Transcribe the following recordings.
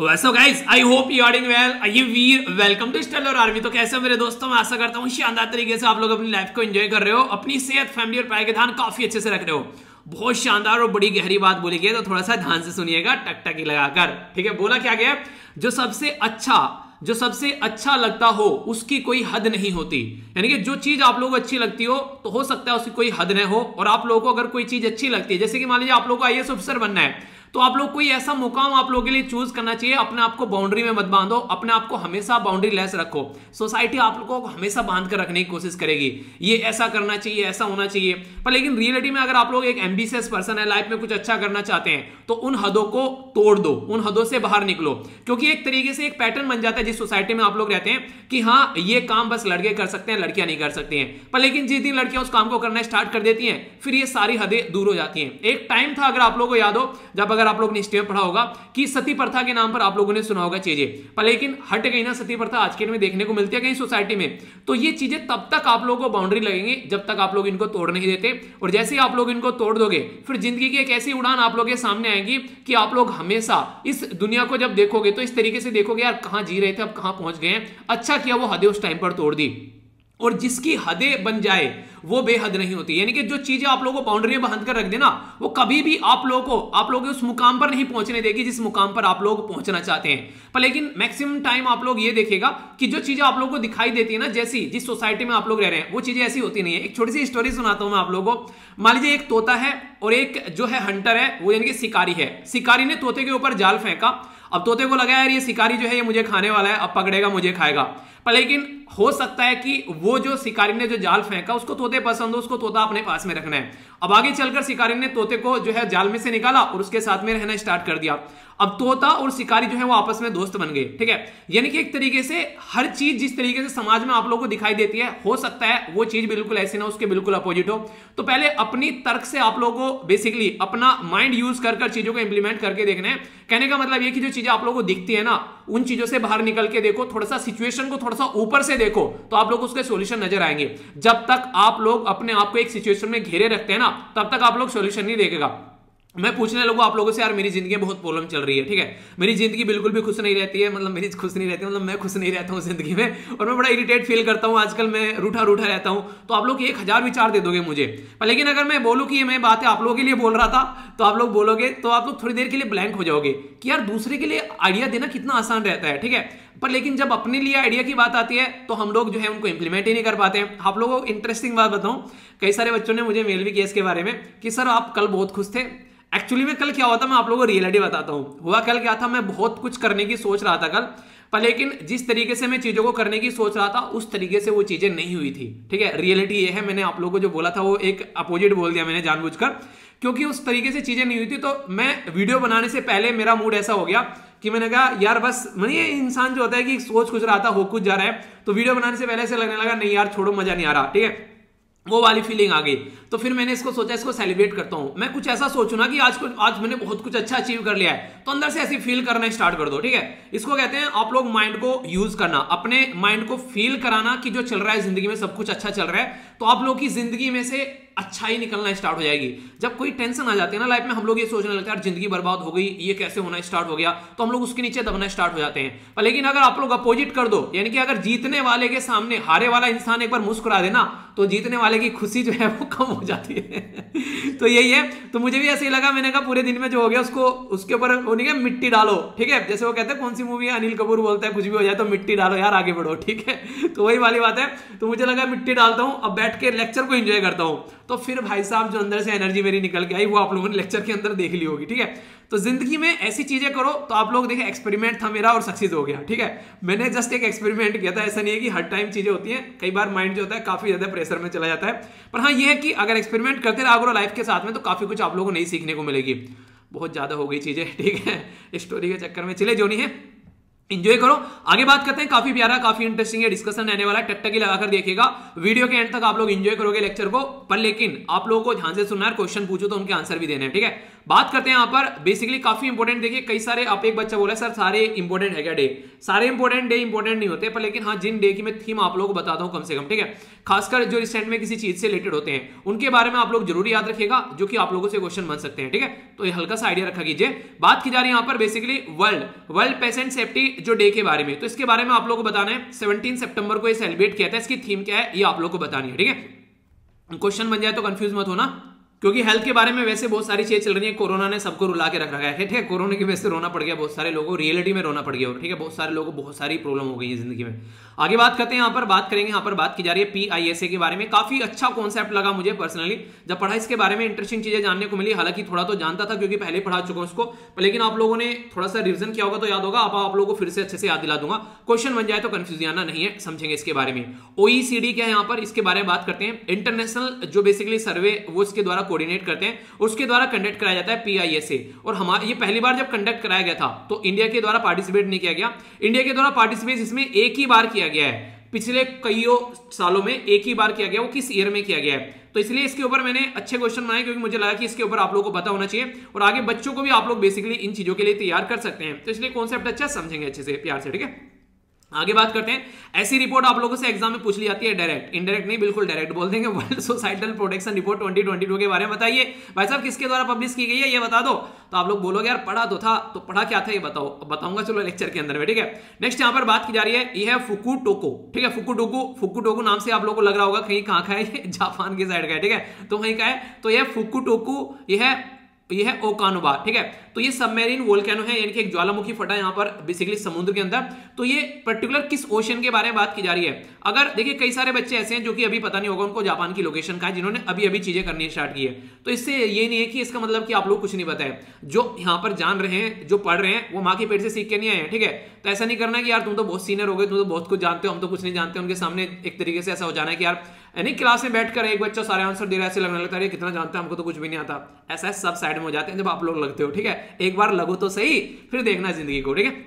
Vaso guys I hope you are well I we're welcome to stellar army तो कैसे मेरे दोस्तों? मैं आशा करता हूँ शानदार तरीके से आप लोग अपनी लाइफ को एंजॉय कर रहे हो। अपनी सेहत फैमिली और पाए के ध्यान काफ़ी अच्छे से रख रहे हो। बहुत शानदार और बड़ी गहरी बात बोली गई तो थोड़ा सा ध्यान से सुनिएगा, टकटकी लगाकर। ठीक है? बोला क्या गया? जो सबसे अच्छा जो सबसे अच्छा लगता हो, उसकी कोई हद नहीं होती। यानी कि जो चीज़ आप लोगों को अच्छी लगती हो तो हो सकता है उसकी कोई हद न हो। और आप लोगों को अगर कोई चीज़ अच्छी लगती है, जैसे कि मान लीजिए आप लोगों को आई ऑफिसर बनना है तो आप लोग कोई ऐसा मुकाम आप लोगों के लिए चूज़ करना चाहिए, अपने आप को बाउंड्री में मत बांधो, अपने आप को हमेशा बाउंड्री लेस रखो। सोसाइटी आप लोगों को हमेशा बाँध कर रखने की कोशिश करेगी। ये ऐसा करना चाहिए, ऐसा होना चाहिए। पर लेकिन रियलिटी में अगर आप लोग एक एम्बिशियस पर्सन है लाइफ में कुछ अच्छा करना चाहते हैं तो उन हदों को तोड़ दो, उन हदों से बाहर निकलो। क्योंकि एक तरीके से एक पैटर्न बन जाता है जिस सोसाइटी में आप लोग रहते हैं कि हाँ ये काम बस लड़के कर सकते हैं, लड़कियाँ नहीं कर सकती हैं। पर लेकिन जिस दिन लड़कियाँ उस काम को करना स्टार्ट कर देती हैं, फिर ये सारी हदें दूर हो जाती हैं। एक टाइम था, अगर आप लोगों को याद हो, जब अगर आप लोग ने पढ़ा पढ़ा होगा कि सती प्रथा के नाम पर आप लोगों ने सुना होगा चीज़ें। पर लेकिन हट गई ना सती प्रथा, आज के में देखने को मिलती है कहीं सोसाइटी में। तो ये चीज़ें तब तक आप लोगों को बाउंड्री लगेंगी जब तक आप लोग इनको तोड़ नहीं देते। और जैसे ही आप लोग इनको तोड़ दोगे, फिर ज़िंदगी की एक ऐसी उड़ान आप लोग के सामने आएगी कि आप लोग हमेशा इस दुनिया को जब देखोगे तो इस तरीके से देखोगे, यार, कहाँ जी रहे थे, अब कहाँ पहुँच गए अच्छा किया वो हदे उस टाइम पर तोड़ दी। और जिसकी हदें बन जाए, वो बेहद नहीं होती। यानी कि जो चीज़ें आप लोगों को बाउंड्री में बाँध कर रख देना वो कभी भी आप लोगों को, आप लोग उस मुकाम पर नहीं पहुँचने देगी जिस मुकाम पर आप लोग पहुँचना चाहते हैं। पर लेकिन मैक्सिमम टाइम आप लोग ये देखेगा कि जो चीज़ें आप लोगों को दिखाई देती है ना, जैसी जिस सोसाइटी में आप लोग रह रहे हैं, वो चीज़ें ऐसी होती नहीं है। एक छोटी सी स्टोरी सुनाता हूँ मैं आप लोगों को। मान लीजिए एक तोता है और एक जो है हंटर है, वो यानी कि शिकारी है। शिकारी ने तोते के ऊपर जाल फेंका। अब तोते को लगा, यार ये शिकारी जो है, ये मुझे खाने वाला है, अब पकड़ेगा, मुझे खाएगा। पर लेकिन हो सकता है कि वो जो शिकारी ने जो जाल फेंका, उसको तोते पसंद हो, उसको तोता अपने पास में रखना है। अब आगे चलकर शिकारी ने तोते को जो है जाल में से निकाला और उसके साथ में रहना स्टार्ट कर दिया। अब तोता और शिकारी जो है वो आपस में दोस्त बन गए, ठीक है? यानी कि एक तरीके से हर चीज़ जिस तरीके से समाज में आप लोगों को दिखाई देती है, हो सकता है वो चीज़ बिल्कुल ऐसी ना उसके बिल्कुल अपोजिट हो। तो पहले अपनी तर्क से आप लोगों को बेसिकली अपना माइंड यूज़ कर चीज़ों को इंप्लीमेंट करके देखना है। कहने का मतलब ये कि जो चीज़ें आप लोगों को दिखती है ना उन चीज़ों से बाहर निकल के देखो, थोड़ा सा सिचुएशन को थोड़ा सा ऊपर से देखो तो आप लोग उसके सोल्यूशन नज़र आएँगे। जब तक आप लोग अपने आप को एक सिचुएशन में घेरे रखते हैं ना, तब तक आप लोग सोल्यूशन नहीं देखेगा। मैं पूछने लगूँ, आप लोगों से, यार, मेरी ज़िंदगी में बहुत प्रॉब्लम चल रही है। ठीक है? मेरी ज़िंदगी बिल्कुल भी खुश नहीं रहती है मतलब मेरी खुश नहीं रहती मतलब मैं खुश नहीं रहता हूँ ज़िंदगी में, और मैं बड़ा इरिटेट फील करता हूँ। आजकल मैं रूठा रूठा रहता हूँ। तो आप लोग एक हज़ार विचार दे दोगे मुझे। पर लेकिन अगर मैं बोलूँ कि ये मैं बातें आप लोगों के लिए बोल रहा था तो आप लोग बोलोगे तो आप लोग थोड़ी देर के लिए ब्लैंक हो जाओगे कि, यार, दूसरे के लिए आइडिया देना कितना आसान रहता है। ठीक है? पर लेकिन जब अपने लिए आइडिया की बात आती है तो हम लोग जो है उनको इंप्लीमेंट ही नहीं कर पाते हैं। आप लोगों को इंटरेस्टिंग बात बताऊँ, कई सारे बच्चों ने मुझे मेल भी किया इसके बारे में कि, सर, आप कल बहुत खुश थे। एक्चुअली में कल क्या हुआ था, मैं आप लोगों को रियलिटी बताता हूँ। हुआ कल क्या था, मैं बहुत कुछ करने की सोच रहा था कल, पर लेकिन जिस तरीके से मैं चीज़ों को करने की सोच रहा था, उस तरीके से वो चीज़ें नहीं हुई थी। ठीक है? रियलिटी ये है, मैंने आप लोगों को जो बोला था, वो एक अपोजिट बोल दिया मैंने जानबूझकर। क्योंकि उस तरीके से चीज़ें नहीं हुई थी तो मैं वीडियो बनाने से पहले मेरा मूड ऐसा हो गया कि मैंने कहा, यार बस मैंने ये इंसान जो होता है कि सोच कुछ रहा था हो कुछ जा रहा है। तो वीडियो बनाने से पहले से लगने लगा, नहीं यार, छोड़ो, मज़ा नहीं आ रहा। ठीक है? वो वाली फीलिंग आ गई। तो फिर मैंने इसको सोचा, इसको सेलिब्रेट करता हूँ। मैं कुछ ऐसा सोचू ना कि आज कुछ, आज मैंने बहुत कुछ अच्छा अचीव कर लिया है। तो अंदर से ऐसी फील करना स्टार्ट कर दो, ठीक है? इसको कहते हैं, आप लोग माइंड को यूज़ करना। अपने माइंड को फील कराना कि जो चल रहा है ज़िंदगी में सब कुछ अच्छा चल रहा है। तो आप लोग की ज़िंदगी में से अच्छा ही निकलना स्टार्ट हो जाएगी। जब कोई टेंशन आ जाती है ना लाइफ में, हम लोग ये सोचने लगते हैं ज़िंदगी बर्बाद हो गई, ये कैसे होना स्टार्ट हो गया? तो हम लोग उसके नीचे दबना स्टार्ट हो जाते हैं। पर लेकिन अगर आप लोग अपोजिट कर दो, यानी कि अगर जीतने वाले के सामने हारे वाला इंसान एक बार मुस्कुरा देना तो जीतने वाले की खुशी जो है वो कम हो जाती है। तो यही है। तो मुझे भी ऐसे ही लगा, मैंने कहा पूरे दिन में जो हो गया, उसको, उसके ऊपर मिट्टी डालो। ठीक है? जैसे वो कहते हैं, कौन सी मूवी है? अनिल कपूर बोलता है, कुछ भी हो जाए तो मिट्टी डालो, यार, आगे बढ़ो। ठीक है? तो वही वाली बात है। तो मुझे लगा, मिट्टी डालता हूँ, अब बैठ के लेक्चर को एंजॉय करता हूँ। तो फिर भाई साहब जो अंदर से एनर्जी मेरी निकल के आई, वो आप लोगों ने लेक्चर के अंदर देख ली होगी, ठीक है? तो ज़िंदगी में ऐसी चीज़ें करो तो आप लोग देखें एक्सपेरिमेंट था मेरा और सक्सेस हो गया, ठीक है? मैंने जस्ट एक एक्सपेरिमेंट किया था, ऐसा नहीं है कि हर टाइम चीज़ें होती हैं, कई बार माइंड जो होता है, काफ़ी ज़्यादा प्रेशर में चला जाता है। पर हाँ ये है कि अगर एक्सपेरिमेंट करते रहा करो लाइफ के साथ में तो काफ़ी कुछ आप लोगों को नहीं सीखने को मिलेगी। बहुत ज़्यादा हो गई चीज़ें, ठीक है? स्टोरी के चक्कर में, चले, जो नहीं है। इंजॉय करो। आगे बात करते हैं। काफ़ी प्यारा, काफ़ी इंटरेस्टिंग है। डिस्कशन रहने वाला है। टकटकी लगाकर देखिएगा। वीडियो के एंड तक आप लोग इंजॉय करोगे लेक्चर को। पर लेकिन आप लोगों को ध्यान से सुनना है। क्वेश्चन पूछो तो उनके आंसर भी देने हैं, ठीक है? बात करते हैं यहाँ पर। बेसिकली काफ़ी इंपॉर्टेंट देखिए, कई सारे, आप एक बच्चा बोला, सर, सारे इंपॉर्टेंट है क्या डे सारे इंपॉर्टेंट डे इंपॉर्टेंट नहीं होते, पर लेकिन हाँ जिन डे की मैं थीम आप लोगों को बताता हूँ कम से कम, ठीक है? खासकर जो रिसेंट में किसी चीज़ से रिलेटेड होते हैं, उनके बारे में आप लोग ज़रूर याद रखिएगा, जो कि आप लोगों से क्वेश्चन बन सकते हैं, ठीक है? तो ये हल्का सा आइडिया रखा कीजिए। बात की जा रही है यहाँ पर basically world world patient safety जो डे के बारे में। तो इसके बारे में आप लोग को बताना है सेवनटीन सेप्टेंबर को ये सेलिब्रेट किया था, इसकी थीम क्या है, ये आप लोग को बतानी है, ठीक है? क्वेश्चन बन जाए तो कंफ्यूज मत होना। क्योंकि हेल्थ के बारे में वैसे बहुत सारी चीज़ें चल रही है। कोरोना ने सबको रुला के रख रखा है। ठीक है, कोरोना की वजह से रोना पड़ गया, बहुत सारे लोगों रियलिटी में रोना पड़ गया। ठीक है, बहुत सारे लोगों को बहुत सारी प्रॉब्लम हो गई है ज़िंदगी में। आगे बात करते हैं, यहाँ पर बात करेंगे, यहाँ पर बात की जा रही है पीआईएसए के बारे में। काफ़ी अच्छा कॉन्सेप्ट लगा मुझे पर्सनली जब पढ़ा इसके बारे में इंटरेस्टिंग चीज़ें जानने को मिली। हालाँकि थोड़ा तो जानता था, क्योंकि पहले पढ़ा चुका उसको लेकिन आप लोगों ने थोड़ा सा रिविजन किया होगा तो याद होगा। आप लोगों को फिर से अच्छे से याद दिला दूँगा। क्वेश्चन बन जाए तो कंफ्यूज आना नहीं है, समझेंगे इसके बारे में। ओईसीडी क्या है यहाँ पर? इसके बारे में बात करते हैं। इंटरनेशनल जो बेसिकली सर्वे वो इसके द्वारा कोऑर्डिनेट करते हैं, उसके द्वारा कंडक्ट कराया जाता है पीआईएसए और हमारे ये पहली बार जब कंडक्ट कराया गया था तो इंडिया के द्वारा पार्टिसिपेट नहीं किया गया। इंडिया के द्वारा पार्टिसिपेट इसमें एक ही बार किया गया है। पिछले कई सालों में एक ही बार किया गया, वो किस ईयर में किया गया है? तो इसलिए इसके ऊपर मैंने अच्छे क्वेश्चन बनाए, क्योंकि मुझे लगा कि इसके ऊपर आप लोगों को पता होना चाहिए, और आगे बच्चों को भी आप लोग बेसिकली इन चीज़ों के लिए तैयार कर सकते हैं। तो इसलिए कॉन्सेप्ट अच्छा समझेंगे अच्छे से, प्यार से, ठीक है? आगे बात करते हैं। ऐसी रिपोर्ट आप लोगों से एग्ज़ाम में पूछ ली जाती है डायरेक्ट इनडायरेक्ट नहीं, बिल्कुल डायरेक्ट बोल देंगे। वर्ल्ड सोसाइटल प्रोटेक्शन रिपोर्ट 2022 के बारे में बताइए। भाई साहब, किसके द्वारा पब्लिश की गई है, ये बता दो। तो आप लोग बोलोगे, यार, पढ़ा तो था तो पढ़ा क्या था, ये बताओ। बताऊँगा, चलो लेक्चर के अंदर में, ठीक है? नेक्स्ट यहाँ पर बात की जा रही है, ये है फुकू टोको ठीक है? फुकू टोको फुकू टोको नाम से आप लोग को लग रहा होगा, कहीं कहाँ का है ये? जापान की साइड का है, ठीक है? तो कहीं का है। तो यह फुकू टोकू यह है, ये है ओकानोबा ठीक है? तो ये सबमेरीन वोल्केनो है, यानी कि एक ज्वालामुखी फटा यहाँ पर बेसिकली समुद्र के अंदर। तो ये पर्टिकुलर किस ओशन के बारे में बात की जा रही है? अगर, देखिए, कई सारे बच्चे ऐसे हैं जो कि अभी पता नहीं होगा उनको जापान की लोकेशन का है, जिन्होंने अभी अभी चीज़ें करनी स्टार्ट की है। तो इससे ये नहीं है कि इसका मतलब कि आप लोग कुछ नहीं बताए जो यहाँ पर जान रहे हैं, जो पढ़ रहे हैं, वो माँ के पेट से सीख के नहीं आए हैं, ठीक है? तो ऐसा नहीं करना कि यार तुम तो बहुत सीनियर हो गए, तुम तो बहुत कुछ जानते हो, हम तो कुछ नहीं जानते, उनके सामने एक तरीके से ऐसा हो जाना है कि यार यानी क्लास में बैठकर एक बच्चा सारे आंसर दे रहा है, ऐसे लगने लगता है कितना जानता है, हमको तो कुछ भी नहीं आता। ऐसा सब साइड में हो जाते हैं जब आप लोग लगते हो, ठीक है? एक बार लगो तो सही, फिर देखना ज़िंदगी को, ठीक है?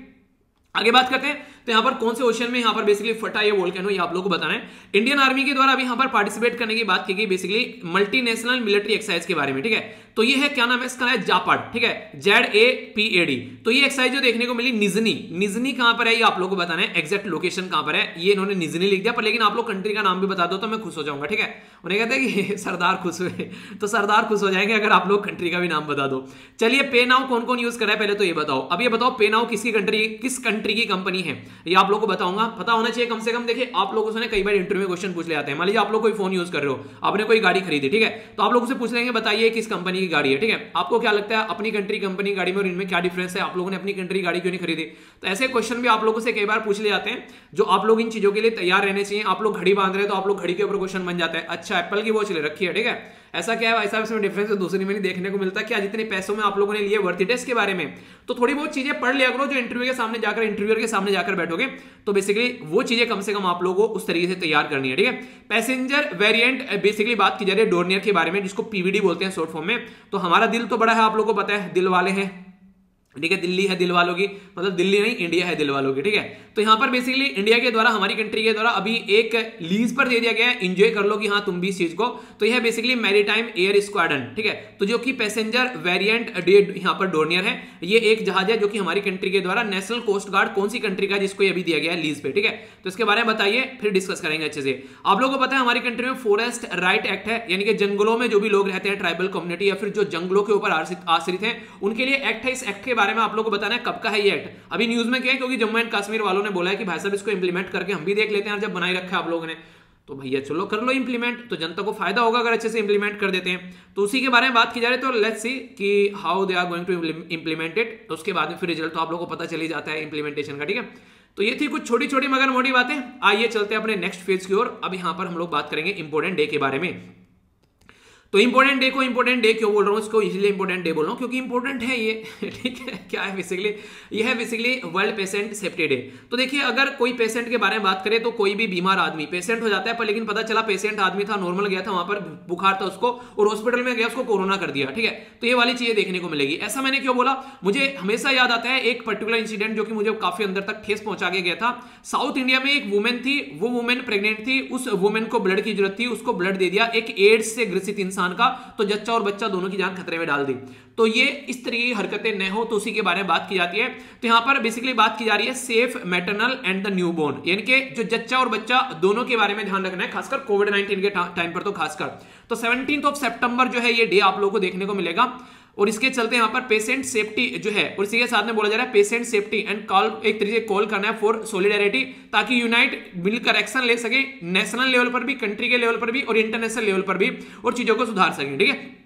आगे बात करते हैं। तो यहाँ पर कौन से ओशन में यहाँ पर बेसिकली फटा ये वोल्केनो ये आप लोगों को बताना है। इंडियन आर्मी के द्वारा अभी यहाँ पर पार्टिसिपेट करने की बात की गई बेसिकली मल्टीनेशनल मिलिट्री एक्सरसाइज के बारे में, ठीक है? तो ये है, क्या नाम है इसका? है जापाड ठीक है? Z A P A D तो ये एक्सरसाइज जो देखने को मिली, निजनी। निजनी कहाँ पर है, ये आप लोगों को बताना है एक्जैक्ट लोकेशन कहाँ पर है। ये इन्होंने निजनी लिख दिया, पर लेकिन आप लोग कंट्री का नाम भी बता दो तो मैं खुश हो जाऊँगा, ठीक है? उन्हें कहते हैं कि सरदार खुश हुए। तो सरदार खुश हो जाएँगे अगर आप लोग कंट्री का भी नाम बता दो। चलिए पे नाउ कौन कौन यूज़ कर रहा है? पहले तो ये बताओ। अब ये बताओ पे नाउ किसकी कंट्री किस कंट्री की कंपनी है? ये आप लोग को बताऊँगा, पता होना चाहिए, कम से कम देखिए, आप लोगों से कई बार इंटरव्यू क्वेश्चन पूछ ले जाते हैं। मान लीजिए आप लोग कोई फ़ोन यूज़ कर रहे हो, आपने कोई गाड़ी खरीदी, ठीक है? तो आप लोगों से पूछ लेंगे, बताइए किस कंपनी की गाड़ी है, ठीक है? आपको क्या लगता है, अपनी कंट्री कंपनी की गाड़ी में और इनमें क्या डिफरेंस है? आप लोगों ने अपनी कंट्री गाड़ी क्यों नहीं खरीदी? तो ऐसे क्वेश्चन भी आप लोगों से कई बार पूछ ले जाते हैं, जो आप लोग इन चीज़ों के लिए तैयार रहने चाहिए। आप लोग घड़ी बाँध रहे हैं तो आप लोग घड़ी के ऊपर क्वेश्चन बन जाता है। अच्छा एप्पल की वॉच ले रखी है, ठीक है? ऐसा क्या है भाई साहब, इसमें डिफरेंस दूसरी में नहीं देखने को मिलता क्या जितने पैसों में आप लोगों ने लिए वर्थी टेस्ट के बारे में। तो थोड़ी बहुत चीज़ें पढ़ लिया करो जो इंटरव्यू के सामने जाकर इंटरव्यूअर के सामने जाकर बैठोगे। तो बेसिकली वो चीज़ें कम से कम आप लोगों को उस तरीके से तैयार करनी है, ठीक है? पैसेंजर वेरियंट बेसिकली बात की जा रही है डोरनियर के बारे में, जिसको पीवीडी बोलते हैं शॉर्ट फॉर्म में। तो हमारा दिल तो बड़ा है आप लोगों को पता है, दिल वाले हैं। ठीक है, दिल्ली है दिल वालों की मतलब दिल्ली नहीं, इंडिया है दिल वालों की ठीक है? तो यहाँ पर बेसिकली इंडिया के द्वारा, हमारी कंट्री के द्वारा अभी एक लीज पर दे दिया गया है इंजॉय कर लो कि हाँ तुम भी इस चीज़ को। तो यह बेसिकली मैरीटाइम एयर स्क्वाडन ठीक है? तो जो कि पैसेंजर वेरिएंट यहाँ पर डोर्नियर है, ये एक जहाज़ है जो कि हमारी कंट्री के द्वारा नेशनल कोस्ट गार्ड कौन सी कंट्री का जिसको अभी दिया गया है लीज पे, ठीक है? तो इसके बारे में बताइए, फिर डिस्कस करेंगे अच्छे से। आप लोगों को पता है हमारी कंट्री में फॉरेस्ट राइट एक्ट है, यानी कि जंगलों में जो भी लोग रहते हैं ट्राइबल कम्युनिटी या फिर जो जंगलों के ऊपर आश्रित है, उनके लिए एक्ट है, इस एक्ट के बारे में आप लोग को बताना है कब का है ये एक्ट अभी न्यूज़ में क्या है क्योंकि जम्मू एंड कश्मीर वालों ने बोला है कि भाई साहब इसको इंप्लीमेंट करके हम भी देख लेते हैं जब बनाई रखा है आप लोगों ने। तो भैया चलो कर लो इंप्लीमेंट तो जनता को फ़ायदा होगा अगर अच्छे से इंप्लीमेंट कर देते हैं। तो उसी के बारे में बात की जा रही है तो लेट्स सी कि how they are going to implement it उसके बाद में फिर रिज़ल्ट तो आप लोगों को पता चली जाता है इंप्लीमेंटेशन का, ठीक है? तो ये थी कुछ छोटी छोटी मगर मोटी बातें। आइए चलते हैं अपने नेक्स्ट फ़ेज़ की ओर। अब यहाँ पर हम लोग बात करेंगे इंपोर्टेंट डे के बारे में। तो इंपॉर्टेंट डे को इंपॉर्टेंट डे क्यों बोल रहा हूँ? इसको इसलिए इंपॉर्टेंट डे बोल रहा हूँ क्योंकि इंपॉर्टेंट है ये। ठीक है? क्या है बेसिकली ये है basically world patient safety day तो देखिए, अगर कोई पेशेंट के बारे में बात करें तो कोई भी बीमार आदमी पेशेंट हो जाता है, पर लेकिन पता चला पेशेंट आदमी था नॉर्मल गया था, वहाँ पर बुखार था उसको और हॉस्पिटल में गया, उसको कोरोना कर दिया, ठीक है? तो ये वाली चीज़ें देखने को मिलेगी। ऐसा मैंने क्यों बोला? मुझे हमेशा याद आता है एक पर्टिकुलर इंसिडेंट जो कि मुझे काफ़ी अंदर तक ठेस पहुँचा के गया था। साउथ इंडिया में एक वुमेन थी, वो वुमेन प्रेग्नेंट थी, उस वुमेन को ब्लड की ज़रूरत थी, उसको ब्लड दे दिया, एक एड्स से ग्रसित इंसान इंसान का तो जच्चा और बच्चा दोनों की जान खतरे में डाल दी। तो ये इस तरीके की हरकतें न हो तो उसी के बारे में बात की जाती है। तो यहाँ पर बेसिकली बात की जा रही है safe maternal and the newborn यानी कि जो जच्चा और बच्चा दोनों के बारे में ध्यान रखना है, खासकर कोविड नाइनटीन के टाइम पर तो खासकर। तो सेवनटीन ऑफ़ सेप्टेंबर जो है ये डे आप लोगों को देखने को मिलेगा। और इसके चलते यहाँ पर पेशेंट सेफ्टी जो है, और इसी के साथ में बोला जा रहा है पेशेंट सेफ्टी एंड कॉल एक तरीके कॉल करना है फॉर सोलिडेरिटी ताकि यूनाइट मिलकर एक्शन ले सके नेशनल लेवल पर भी कंट्री के लेवल पर भी, और इंटरनेशनल लेवल पर भी, और चीज़ों को सुधार सकें, ठीक है?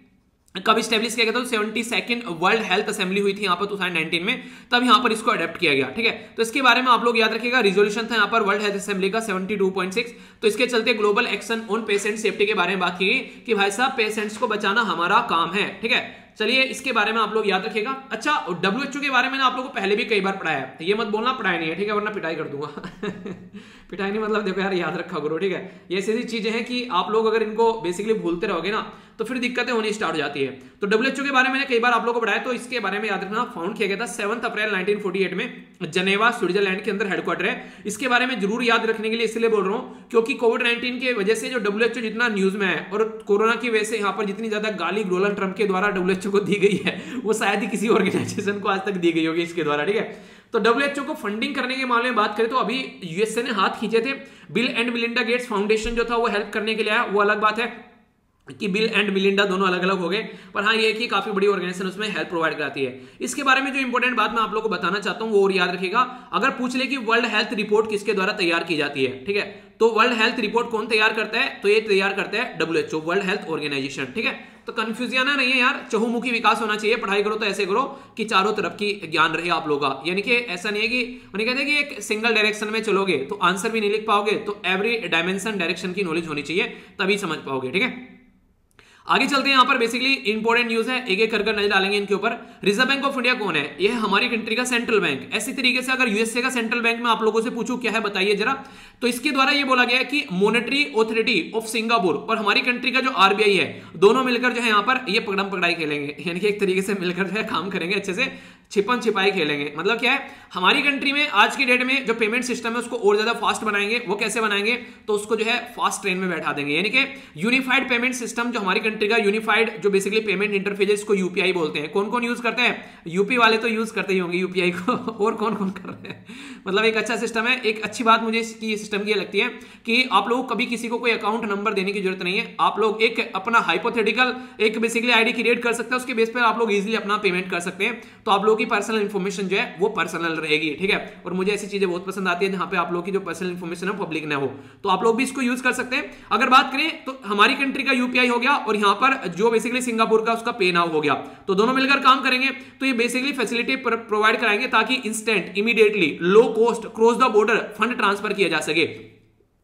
कब स्टेब्लिश किया गया था? Seventy second world health assembly हुई थी यहाँ पर 2019 में, तब यहाँ पर इसको अडेप्ट किया गया, ठीक है? तो इसके बारे में आप लोग याद रखिएगा रिजोल्यूशन था यहाँ पर वर्ल्ड हेल्थ असेंबली का 72.6 तो इसके चलते global action on patient safety के बारे में बात की गई कि भाई साहब पेशेंट्स को बचाना हमारा काम है, ठीक है? चलिए, इसके बारे में आप लोग याद रखिएगा। अच्छा डब्ल्यू एच ओ के बारे में आप लोगों को पहले भी कई बार पढ़ाया है। ये मत बोलना, पढ़ाई नहीं है, ठीक है, वरना पिटाई कर दूँगा। पिटाई नहीं मतलब देखो यार, याद रखा करो, ठीक है? ये ऐसी ऐसी चीज़ें हैं कि आप लोग अगर इनको बेसिकली भूलते रहोगे ना तो फिर दिक्कतें होनी स्टार्ट हो जाती है। तो डब्ल्यूएचओ के बारे में कई बार आप लोगों को पढ़ाया तो इसके बारे में याद रखना, फाउंड किया गया था सेवंथ अप्रैल 1948 में जनेवा स्विट्जरलैंड के अंदर हेडक्वार्टर है। इसके बारे में ज़रूर याद रखने के लिए इसलिए बोल रहा हूँ, क्योंकि कोविड नाइन्टीन की वजह से जो डब्ल्यू जितना न्यूज़ में है और कोरोना की वजह से यहाँ पर जितनी ज़्यादा गाली डोनाल्ड ट्रंप के द्वारा डब्ल्यू को दी गई है, वो शायद ही किसी ऑर्गेनाइजेशन को आज तक दी गई होगी इसके द्वारा, ठीक है? तो डब्ल्यूएचओ को फंडिंग करने के मामले में बात करें तो अभी यूएसए ने हाथ खींचे थे। Bill and Melinda Gates foundation जो था, वो हेल्प करने के लिए आया, वो अलग बात है। कि बिल एंड मिलिंडा दोनों अलग अलग हो गए, पर हाँ ये कि काफ़ी बड़ी ऑर्गेनाइजेशन उसमें हेल्प प्रोवाइड कराती है। इसके बारे में जो इंपॉर्टेंट बात मैं आप लोगों को बताना चाहता हूँ, वो और याद रखिएगा। अगर पूछ ले कि वर्ल्ड हेल्थ रिपोर्ट किसके द्वारा तैयार की जाती है, ठीक है? तो वर्ल्ड हेल्थ रिपोर्ट कौन तैयार करता है? तो ये तैयार करता है डब्ल्यूएचओ वर्ल्ड हेल्थ ऑर्गेनाइजेशन, ठीक है? तो कंफ्यूजियाना नहीं है यार, चहुमुखी विकास होना चाहिए, पढ़ाई करो तो ऐसे करो कि चारों तरफ़ की ज्ञान रहे आप लोगों का। यानी कि ऐसा नहीं है कि मैंने कहते हैं कि एक सिंगल डायरेक्शन में चलोगे तो आंसर भी नहीं लिख पाओगे तो एवरी डायमेंशन डायरेक्शन की नॉलेज होनी चाहिए, तभी समझ पाओगे, ठीक है? आगे चलते हैं, यहाँ पर बेसिकली इंपॉर्टेंट न्यूज़ है एक एक कर नज़र डालेंगे इनके ऊपर। रिज़र्व बैंक ऑफ़ इंडिया कौन है? यह हमारी कंट्री का सेंट्रल बैंक ऐसी तरीके से अगर यूएसए का सेंट्रल बैंक में आप लोगों से पूछू, क्या है, बताइए जरा। तो इसके द्वारा यह बोला गया कि मोनिटरी ऑथोरिटी ऑफ़ सिंगापुर और हमारी कंट्री का जो आरबीआई है, दोनों मिलकर जो है यहाँ पर ये पकड़म पकड़ाई खेलेंगे। यानी कि एक तरीके से मिलकर जो है काम करेंगे अच्छे से। छिपन छिपाई खेलेंगे। मतलब क्या है, हमारी कंट्री में आज की डेट में जो पेमेंट सिस्टम है, उसको और ज़्यादा फास्ट बनाएँगे, वो कैसे बनाएँगे तो उसको जो है फास्ट ट्रेन में बैठा देंगे। यानी कि यूनिफाइड पेमेंट सिस्टम जो हमारी कंट्री का यूनिफाइड जो बेसिकली पेमेंट इंटरफेस इसको यूपीआई बोलते हैं। कौन कौन यूज़ करते हैं? यूपी वाले तो यूज़ करते ही होंगे यूपीआई को। और कौन कौन कर रहे हैं? मतलब एक अच्छा सिस्टम है। एक अच्छी बात मुझे सिस्टम की लगती है कि आप लोग कभी किसी को कोई अकाउंट नंबर देने की ज़रूरत नहीं है। आप लोग एक अपना हाइपोथेटिकल एक बेसिकली आईडी क्रिएट कर सकते हैं। उसके बेस पर आप लोग इजिली अपना पेमेंट कर सकते हैं। तो आप लोगों की पर्सनल इन्फॉर्मेशन जो है, वो पर्सनल रहेगी, ठीक है? और मुझे ऐसी चीज़ें बहुत पसंद आती है जहाँ पे आप लोग की जो पर्सनल इन्फॉर्मेशन है पब्लिक ना हो। तो आप लोग भी इसको यूज़ कर सकते हैं। अगर बात करें तो हमारी कंट्री का यूपीआई हो गया और यहाँ पर जो बेसिकली सिंगापुर का उसका पे नाउ हो गया। तो दोनों मिलकर काम करेंगे तो ये बेसिकली फैसिलिटी प्रोवाइड कराएँगे ताकि instant immediately low cost cross the border fund transfer किया जा सके।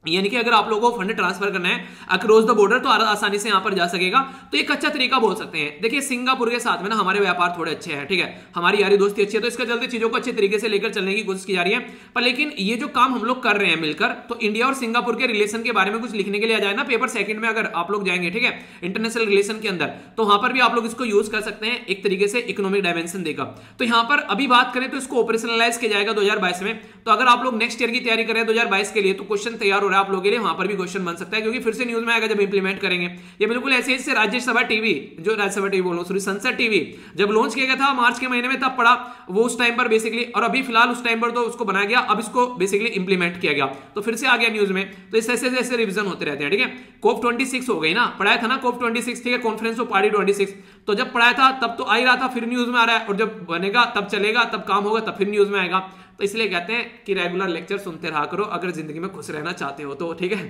यानी कि अगर आप लोगों को फंड ट्रांसफ़र करना है अक्रॉस द बॉर्डर तो आसानी से यहाँ पर जा सकेगा। तो एक अच्छा तरीका बोल सकते हैं। देखिए, सिंगापुर के साथ में ना हमारे व्यापार थोड़े अच्छे हैं, ठीक है? हमारी यारी दोस्ती अच्छी है तो इसके चलते चीज़ों को अच्छे तरीके से लेकर चलने की कोशिश की जा रही है। पर लेकिन ये जो काम हम लोग कर रहे हैं मिलकर तो इंडिया और सिंगापुर के रिलेशन के बारे में कुछ लिखने के लिए आ जाए ना पेपर सेकंड में अगर आप लोग जाएँगे, ठीक है? इंटरनेशनल रिलेशन के अंदर तो वहाँ पर भी आप लोग इसको यूज़ कर सकते हैं एक तरीके से इकोनॉमिक डायमेंशन देगा तो यहाँ पर अभी बात करें तो इसको ऑपरेशनलाइज किया जाएगा दो हज़ार बाइस में। तो अगर आप लोग नेक्स्ट ईयर की तैयारी करें दो हज़ार बाइस के लिए तो क्वेश्चन तैयार हो। है आप लोग के लिए वहाँ पर भी क्वेश्चन बन सकता है, क्योंकि फिर से न्यूज़ में आएगा जब इंप्लीमेंट करेंगे। ये बिल्कुल ऐसे ही राज्यसभा टीवी, जो राज्यसभा टीवी बोलो सॉरी संसद टीवी, जब लॉन्च किया गया था, मार्च के महीने में तब पड़ा वो उस टाइम पर बेसिकली और अभी फ़िलहाल उस टाइम पर तो उसको बनाया गया, अब इसको बेसिकली इंप्लीमेंट किया गया। तो फिर से आ गया न्यूज़ में। तो इस ऐसे ऐसे रिविजन होते रहते हैं, ठीक है? कोप ट्वेंटी हो गई ना, पढ़ाया था ना कोप ट्वेंटी ठीक है? कॉन्फ्रेंस ऑफ़ पार्टी ट्वेंटी तो जब पढ़ाया था, तब तो आ ही रहा था, फिर न्यूज़ में आ रहा है, और जब बनेगा, तब चलेगा, तब काम होगा, तब फिर न्यूज़ में आएगा। तो इसलिए कहते हैं कि रेगुलर लेक्चर सुनते रहा करो, अगर ज़िंदगी में खुश रहना चाहते हो तो ठीक है?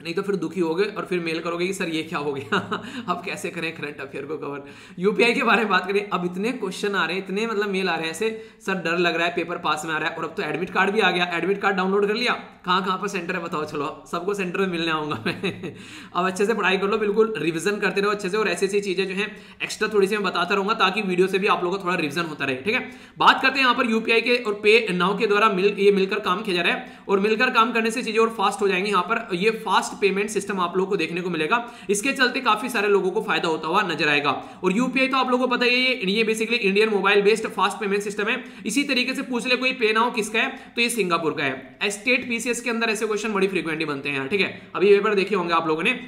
नहीं तो फिर दुखी होगे और फिर मेल करोगे कि, सर, ये क्या हो गया? अब कैसे करें करंट अफेयर को कवर यूपीआई के बारे में बात करें, अब इतने क्वेश्चन आ रहे हैं, इतने मतलब मेल आ रहे हैं, ऐसे, सर, डर लग रहा है पेपर पास में आ रहा है और अब तो एडमिट कार्ड भी आ गया एडमिट कार्ड डाउनलोड कर लिया, कहाँ कहाँ पर सेंटर है, बताओ, चलो, सबको सेंटर में मिलने आऊँगा मैं। अब अच्छे से पढ़ाई कर लो, बिल्कुल रिविजन करते रहो अच्छे से और ऐसी ऐसी चीज़ें जो है एक्स्ट्रा थोड़ी सी मैं बताता रहूँगा ताकि वीडियो से भी आप लोगों का थोड़ा रिविजन होता रहे, ठीक है? बात करते हैं यहाँ पर यूपीआई के और पे नाव के द्वारा मिल, ये मिलकर काम किया जा रहा है और मिलकर काम करने से चीज़ें और फास्ट हो जाएँगी यहाँ पर। ये फास्ट पेमेंट सिस्टम आप लोगों को देखने को मिलेगा। इसके चलते काफ़ी सारे लोगों को फ़ायदा होता हुआ नज़र आएगा। और यूपीआई तो आप लोगों को पता ही है, ये basically Indian mobile based fast payment system है। इसी तरीके से पूछ ले कोई पे नाउ किसका है तो ये सिंगापुर का है। स्टेट पीसीएस के अंदर ऐसे क्वेश्चन बड़ी फ्रीक्वेंटली बनते हैं ठीक है? अभी पेपर देखे होंगे आप लोगों ने।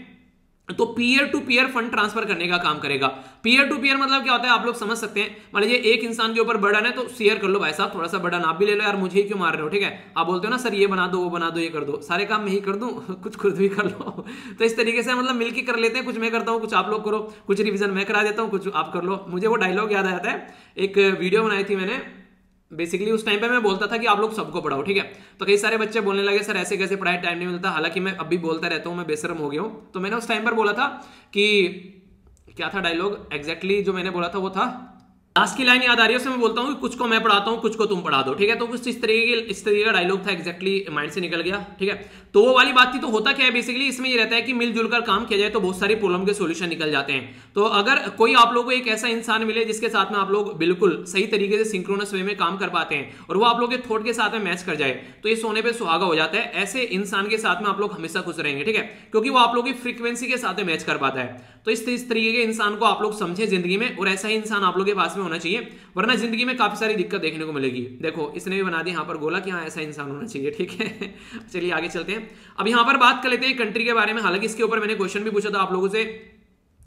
तो peer to peer fund transfer करने का काम करेगा। पीयर टू पीयर मतलब क्या होता है? आप लोग समझ सकते हैं। मान लीजिए एक इंसान के ऊपर बर्डन है तो शेयर कर लो भाई साहब, थोड़ा सा बर्डन आप भी ले लो, यार मुझे ही क्यों मार रहे हो, ठीक है? आप बोलते हो ना, सर, ये बना दो, वो बना दो, ये कर दो। सारे काम मैं ही कर दूँ? कुछ खुद भी कर लो। तो इस तरीके से मतलब मिलकर कर लेते हैं, कुछ मैं करता हूँ, कुछ आप लोग करो, कुछ रिविजन मैं करा देता हूँ, कुछ आप कर लो। मुझे वो डायलॉग याद आ जाता है। एक वीडियो बनाई थी मैंने बेसिकली उस टाइम पे मैं बोलता था कि आप लोग सबको पढ़ाओ, ठीक है? तो कई सारे बच्चे बोलने लगे, सर, ऐसे कैसे पढ़ाए टाइम नहीं मिलता? हालाँकि मैं अभी बोलता रहता हूँ, मैं बेसरम हो गया हूँ। तो मैंने उस टाइम पर बोला था कि, क्या था डायलॉग एग्जैक्टली exactly जो मैंने बोला था वो था लास्ट की लाइन याद आ रही है, उसमें मैं बोलता हूँ कुछ को मैं पढ़ाता हूँ, कुछ को तुम पढ़ा दो, ठीक है? तो कुछ इस तरीके इस तरीके का डायलॉग था एक्जैक्टली माइंड से निकल गया, ठीक है? तो वो वाली बात थी तो होता क्या है बेसिकली इसमें ये रहता है कि मिलजुल कर काम किया जाए तो बहुत सारी प्रॉब्लम के सोल्यूशन निकल जाते हैं। तो अगर कोई आप लोग को एक ऐसा इंसान मिले जिसके साथ में आप लोग बिल्कुल सही तरीके से सिंक्रोनस वे में काम कर पाते हैं और वो आप लोग के थॉट के साथ में मैच कर जाए तो ये सोने पर सुहागा हो जाता है। ऐसे इंसान के साथ में आप लोग हमेशा खुश रहेंगे, ठीक है? क्योंकि वो आप लोग की फ्रिक्वेंसी के साथ मैच कर पाता है। तो इस तरीके के इंसान को आप लोग समझे ज़िंदगी में, और ऐसा ही इंसान आप लोग के पास में होना चाहिए, वरना ज़िंदगी में काफ़ी सारी दिक्कत देखने को मिलेगी। देखो, इसने भी बना दिया यहाँ पर गोला कि हाँ ऐसा इंसान होना चाहिए, ठीक है? चलिए आगे चलते हैं। अब यहाँ पर बात कर लेते हैं कंट्री के बारे में। हालाँकि इसके ऊपर मैंने क्वेश्चन भी पूछा था आप लोगों से।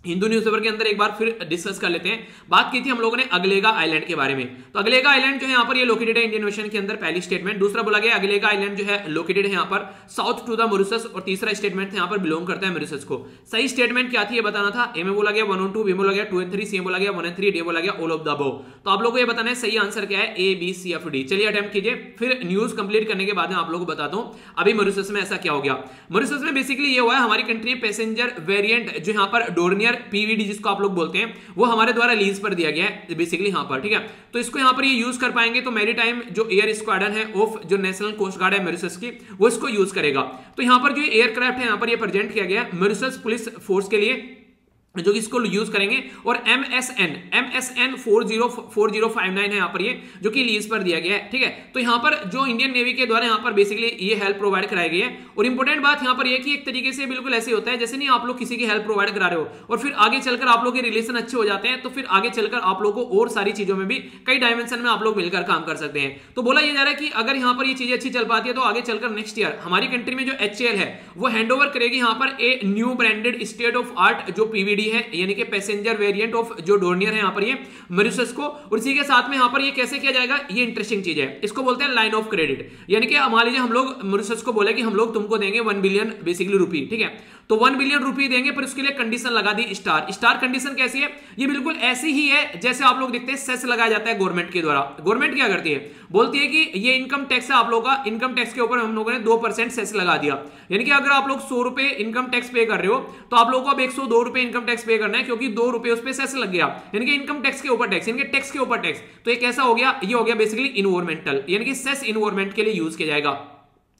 हिंदू न्यूज़पेपर के अंदर एक बार फिर डिस्कस कर लेते हैं। बात की थी हम लोगों ने अगलेगा आइलैंड के बारे में। तो अगलेगा आइलैंड जो है यहाँ पर ये लोकेटेड है इंडियन ओशन के अंदर, पहली स्टेटमेंट दूसरा बोला गया अगलेगा आइलैंड जो है लोकेटेड है यहाँ पर साउथ टू द मोरिसस और तीसरा स्टेटमेंट यहाँ पर बिलोंग करता है मोरिसस को। सही स्टेटमेंट क्या थी ये बताना था? ए बोला गया वन टू बी बोला गया टू एंड थ्री सी बोला गया वन एंड थ्री डी बोला गया ऑल ऑफ़ द बो तो आप लोग को ये बताना है, सही आंसर क्या है? A B C F D चलिए अटेम्प्ट कीजिए, फिर न्यूज़ कंप्लीट करने के बाद में आप लोग को बताता हूँ, अभी मोरिसस में ऐसा क्या हो गया? मोरिसस में बेसिकली ये हुआ है, हमारी कंट्री पैसेंजर वेरियंट जो यहाँ पर डोरनियर पीवीडी जिसको आप लोग बोलते हैं, वो हमारे द्वारा लीज पर दिया गया है बेसिकली यहाँ पर, ठीक है? तो इसको यहाँ पर ये यूज़ कर पाएँगे तो मेरी टाइम जो एयर स्क्वाडन है ऑफ़ जो नेशनल कोस्ट गार्ड है मेरिसस की, वो इसको यूज़ करेगा। तो यहाँ पर जो एयरक्राफ्ट है, यहाँ पर ये प्रेजेंट किया गया मेरिसस पुलिस फोर्स के लिए। जो कि इसको यूज़ करेंगे, और M S N M S N four zero four zero five nine है यहाँ पर ये, जो कि लीज पर दिया गया है, ठीक है? तो यहाँ पर जो इंडियन नेवी के द्वारा यहाँ पर बेसिकली ये हेल्प प्रोवाइड कराई गई है। और इंपॉर्टेंट बात यहाँ पर ये कि एक तरीके से बिल्कुल ऐसे होता है, जैसे नहीं आप लोग किसी की हेल्प प्रोवाइड करा रहे हो, और फिर आगे चलकर आप लोग के रिलेशन अच्छे हो जाते हैं तो फिर आगे चलकर आप लोग को और सारी चीज़ों में भी कई डायमेंशन में आप लोग मिलकर काम कर सकते हैं। तो बोला यह जा रहा है कि अगर यहाँ पर ये चीज़ें अच्छी चल पाती है तो आगे चलकर नेक्स्ट ईयर हमारी कंट्री में जो एच है, वो हैंड करेगी यहाँ पर a new branded state of art जो पीवीडी है, यानी कि पैसेंजर वेरिएंट ऑफ़ जो डोर्नियर है यहाँ पर ये मॉरिशस को, और इसी के साथ में यहाँ पर ये कैसे किया जाएगा, ये इंटरेस्टिंग चीज़ है। इसको बोलते हैं लाइन ऑफ़ क्रेडिट यानी कि मान लीजिए हम लोग मॉरिशस को बोले कि हम लोग तुमको देंगे वन बिलियन बेसिकली रुपी ठीक है? तो वन बिलियन रुपी देंगे, पर उसके लिए कंडीशन लगा दी स्टार स्टार कंडीशन कैसी है? ये बिल्कुल ऐसी ही है जैसे आप लोग देखते हैं सेस लगाया जाता है गवर्नमेंट के द्वारा. गवर्नमेंट क्या करती है? बोलती है कि ये इनकम टैक्स है आप लोगों का. इनकम टैक्स के ऊपर हम लोगों ने दो परसेंट सेस लगा दिया. यानी कि अगर आप लोग सौ रुपए इनकम टैक्स पे कर रहे हो तो आप लोगों को अब एक सौ दो रुपए इनकम टैक्स पे करना है, क्योंकि दो रुपए उस पर सेस लग गया. यानी कि इनकम टैक्स के ऊपर टैक्स यानी कि टैक्स के ऊपर टैक्स तो ये कैसा हो गया? ये हो गया बेसिकली इन्वायरमेंटल यानी कि सेस इन्वायरमेंट के लिए यूज़ किया जाएगा.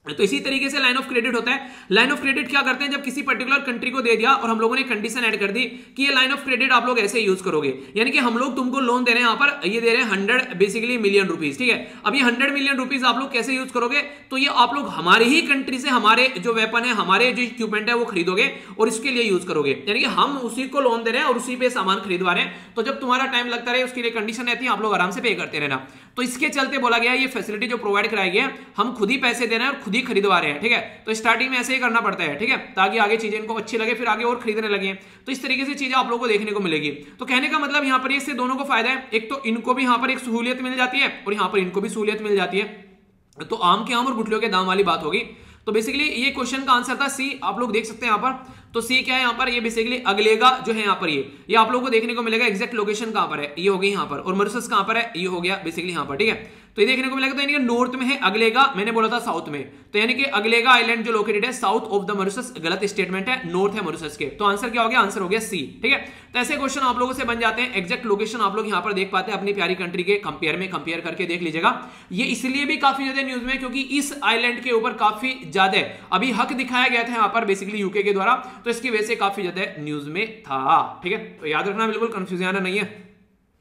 तो इसी तरीके से लाइन ऑफ़ क्रेडिट होता है। लाइन ऑफ़ क्रेडिट क्या करते हैं? जब किसी पर्टिकुलर कंट्री को दे दिया और हम लोगों ने कंडीशन ऐड कर दी कि ये लाइन ऑफ़ क्रेडिट आप लोग ऐसे यूज़ करोगे। यानी कि हम लोग तुमको लोन दे रहे हैं यहाँ पर, ये दे रहे हैं हंड्रेड बेसिकली मिलियन रुपीज़ ठीक है? अब ये हंड्रेड मिलियन रुपीज़ आप लोग कैसे यूज़ करोगे? तो ये आप लोग हमारे ही कंट्री से हमारे जो वेपन है, हमारे जो इक्विपमेंट है वो खरीदोगे और इसके लिए यूज़ करोगे। यानी कि हम उसी को लोन दे रहे हैं और उसी पे सामान खरीदवा रहे हैं। तो जब तुम्हारा टाइम लगता रहे, उसके लिए कंडीशन रहती है, आप लोग आराम से पे करते रहना। तो इसके चलते बोला गया ये फैसिलिटी जो प्रोवाइड कराई गई है, हम खुद ही पैसे दे रहे हैं और खुद ही खरीदवा रहे हैं, ठीक है? तो स्टार्टिंग में ऐसे ही करना पड़ता है, ठीक है? ताकि आगे चीज़ें इनको अच्छी लगे, फिर आगे और खरीदने लगे। तो इस तरीके से चीज़ें आप लोगों को देखने को मिलेगी। तो कहने का मतलब यहाँ पर इससे दोनों को फ़ायदा है। एक तो इनको भी यहाँ पर एक सहूलियत मिल जाती है और यहाँ पर इनको भी सहूलियत मिल जाती है। तो आम के आम और गुटलियों के दाम वाली बात होगी। तो बेसिकली ये क्वेश्चन का आंसर था सी आप लोग देख सकते हैं यहाँ पर। तो सी क्या है यहाँ पर? ये बेसिकली अगलेगा जो है यहाँ पर ये। ये आप लोगों को देखने को मिलेगा एक्जैक्ट लोकेशन कहाँ पर है? ये हो गई यहाँ पर। और मर्सस कहाँ पर है? ये हो गया बेसिकली यहाँ पर, ठीक है? तो ये देखने को मिलेगा तो यानी कि नॉर्थ में है, अगलेगा, मैंने बोला था साउथ में। तो यानी कि अगलेगा आइलैंड जो लोकेटेड है साउथ ऑफ़ द मॉरिशस गलत स्टेटमेंट है नॉर्थ है मॉरिशस के। तो आंसर क्या हो गया? आंसर हो गया सी ठीक है? तो ऐसे क्वेश्चन आप लोगों से बन जाते हैं एक्जैक्ट लोकेशन आप लोग यहाँ पर देख पाते हैं, अपनी प्यारी कंट्री के कंपेयर में कंपेयर करके देख लीजिएगा। ये इसलिए भी काफ़ी ज़्यादा न्यूज़ में क्योंकि इस आइलैंड के ऊपर काफ़ी ज़्यादा अभी हक दिखाया गया था यहाँ पर बेसिकली यूके के द्वारा तो इसकी वजह से काफ़ी ज़्यादा न्यूज़ में था, ठीक है? तो याद रखना, बिल्कुल कंफ्यूजन नहीं है।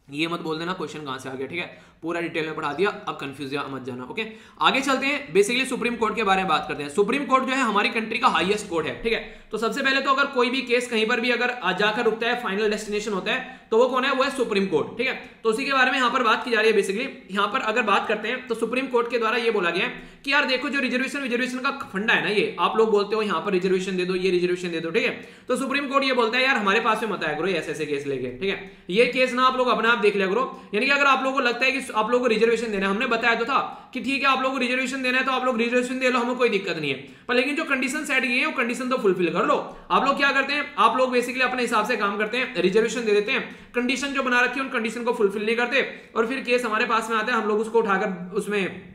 ये मत बोल देना क्वेश्चन कहाँ से आ गया, ठीक है? पूरा डिटेल में पढ़ा दिया, अब कंफ्यूज मत जाना ओके आगे चलते हैं बेसिकली सुप्रीम कोर्ट के बारे में बात करते हैं। सुप्रीम कोर्ट जो है हमारी कंट्री का हाईएस्ट कोर्ट है, ठीक है? तो सबसे पहले तो अगर कोई भी केस कहीं पर भी अगर जाकर रुकता है फाइनल डेस्टिनेशन होता है तो वो कौन है? वो है सुप्रीम कोर्ट, ठीक है? तो उसी के बारे में यहाँ पर बात की जा रही है बेसिकली यहाँ पर अगर बात करते हैं तो सुप्रीम कोर्ट के द्वारा ये बोला गया है कि यार देखो, जो रिजर्वेशन रिजर्वेशन का फंडा है ना ये, आप लोग बोलते हो यहाँ पर रिजर्वेशन दे दो, ये रिजर्वेशन दे दो, ठीक है? तो सुप्रीम कोर्ट ये बोलता है, यार हमारे पास में मत आया करो ऐसे ऐसे केस लेके, ठीक है? ये केस ना आप लोग अपने आप देख लिया करो। यानी कि अगर आप लोगों को लगता है कि आप लोगों को रिजर्वेशन देना है। हमने बताया तो था कि ठीक है, आप लोग को रिजर्वेशन देना है तो आप लोग रिजर्वेशन दे लो, हमें कोई दिक्कत नहीं है। पर लेकिन जो कंडीशन सेट की है, वो कंडीशन तो फुलफिल कर लो। आप लोग क्या करते हैं? आप लोग बेसिकली अपने हिसाब से काम करते हैं रिजर्वेशन दे देते हैं। कंडीशन जो बना रखी है, उन कंडीशन को फुलफिल नहीं करते। और फिर केस हमारे पास में आता है, हम लोग उसको उठाकर उसमें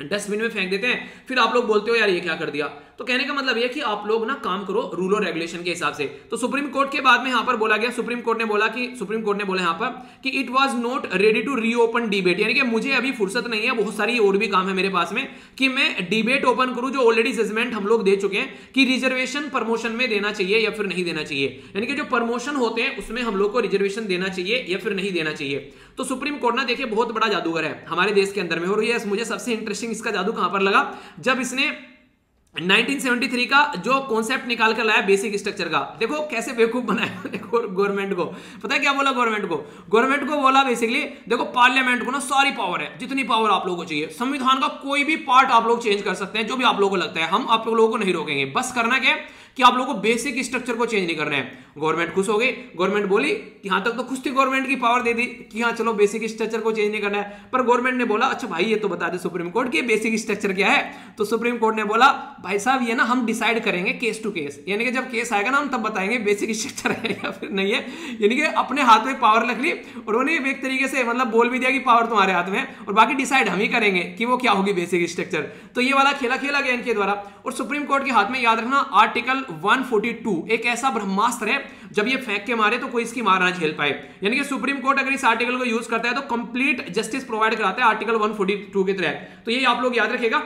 डस्टबिन में फेंक देते हैं। फिर आप लोग बोलते हो, यार, ये क्या कर दिया? तो कहने का मतलब यह कि आप लोग ना काम करो रूल और रेगुलेशन के हिसाब से। तो सुप्रीम कोर्ट के बाद में यहाँ पर बोला गया, सुप्रीम कोर्ट ने बोला कि, सुप्रीम कोर्ट ने बोला यहाँ पर कि it was not ready to reopen debate यानी कि मुझे अभी फुर्सत नहीं है, बहुत सारी और भी काम है मेरे पास में, कि मैं डिबेट ओपन करूँ जो ऑलरेडी जजमेंट हम लोग दे चुके हैं कि रिजर्वेशन प्रमोशन में देना चाहिए या फिर नहीं देना चाहिए। यानी कि जो प्रमोशन होते हैं, उसमें हम लोग को रिजर्वेशन देना चाहिए या फिर नहीं देना चाहिए। तो सुप्रीम कोर्ट ना देखिए, बहुत बड़ा जादूगर है हमारे देश के अंदर में। और ये मुझे सबसे इंटरेस्टिंग इसका जादू कहाँ पर लगा? जब इसने 1973 का जो कॉन्सेप्ट निकाल कर लाया बेसिक स्ट्रक्चर का। देखो कैसे बेवकूफ़ बनाया गवर्नमेंट को। पता है क्या बोला गवर्नमेंट को? गवर्नमेंट को बोला बेसिकली देखो पार्लियामेंट को ना सारी पावर है, जितनी पावर आप लोगों को चाहिए। संविधान का कोई भी पार्ट आप लोग चेंज कर सकते हैं, जो भी आप लोगों को लगता है। हम आप लोगों को नहीं रोकेंगे। बस करना क्या कि आप लोगों को बेसिक स्ट्रक्चर को चेंज नहीं करना है। गवर्नमेंट खुश हो गई। गवर्नमेंट बोली कि यहाँ तक तो खुश थी गवर्नमेंट की पावर दे दी कि हाँ चलो बेसिक स्ट्रक्चर को चेंज नहीं करना है। पर गवर्नमेंट ने बोला अच्छा भाई, ये तो बता दे सुप्रीम कोर्ट की बेसिक स्ट्रक्चर क्या है? तो सुप्रीम कोर्ट ने बोला, भाई साहब, ये ना हम डिसाइड करेंगे केस टू केस यानी कि जब केस आएगा ना, हम तब बताएँगे बेसिक स्ट्रक्चर है या फिर नहीं है। यानी कि अपने हाथ में पावर रख ली और उन्होंने एक तरीके से मतलब बोल भी दिया कि पावर तुम्हारे हाथ में और बाकी डिसाइड हम ही करेंगे कि वो क्या होगी बेसिक स्ट्रक्चर तो ये वाला खेला खेला गया इनके द्वारा। और सुप्रीम कोर्ट के हाथ में याद रखना आर्टिकल 142 एक ऐसा ब्रह्मास्त्र है जब ये फेंक के मारे तो कोई इसकी मार ना झेल पाए। यानी कि सुप्रीम कोर्ट अगर इस आर्टिकल को यूज़ करता है तो कंप्लीट जस्टिस प्रोवाइड कराता है आर्टिकल 142 के तहत तो ये आप लोग याद रखेगा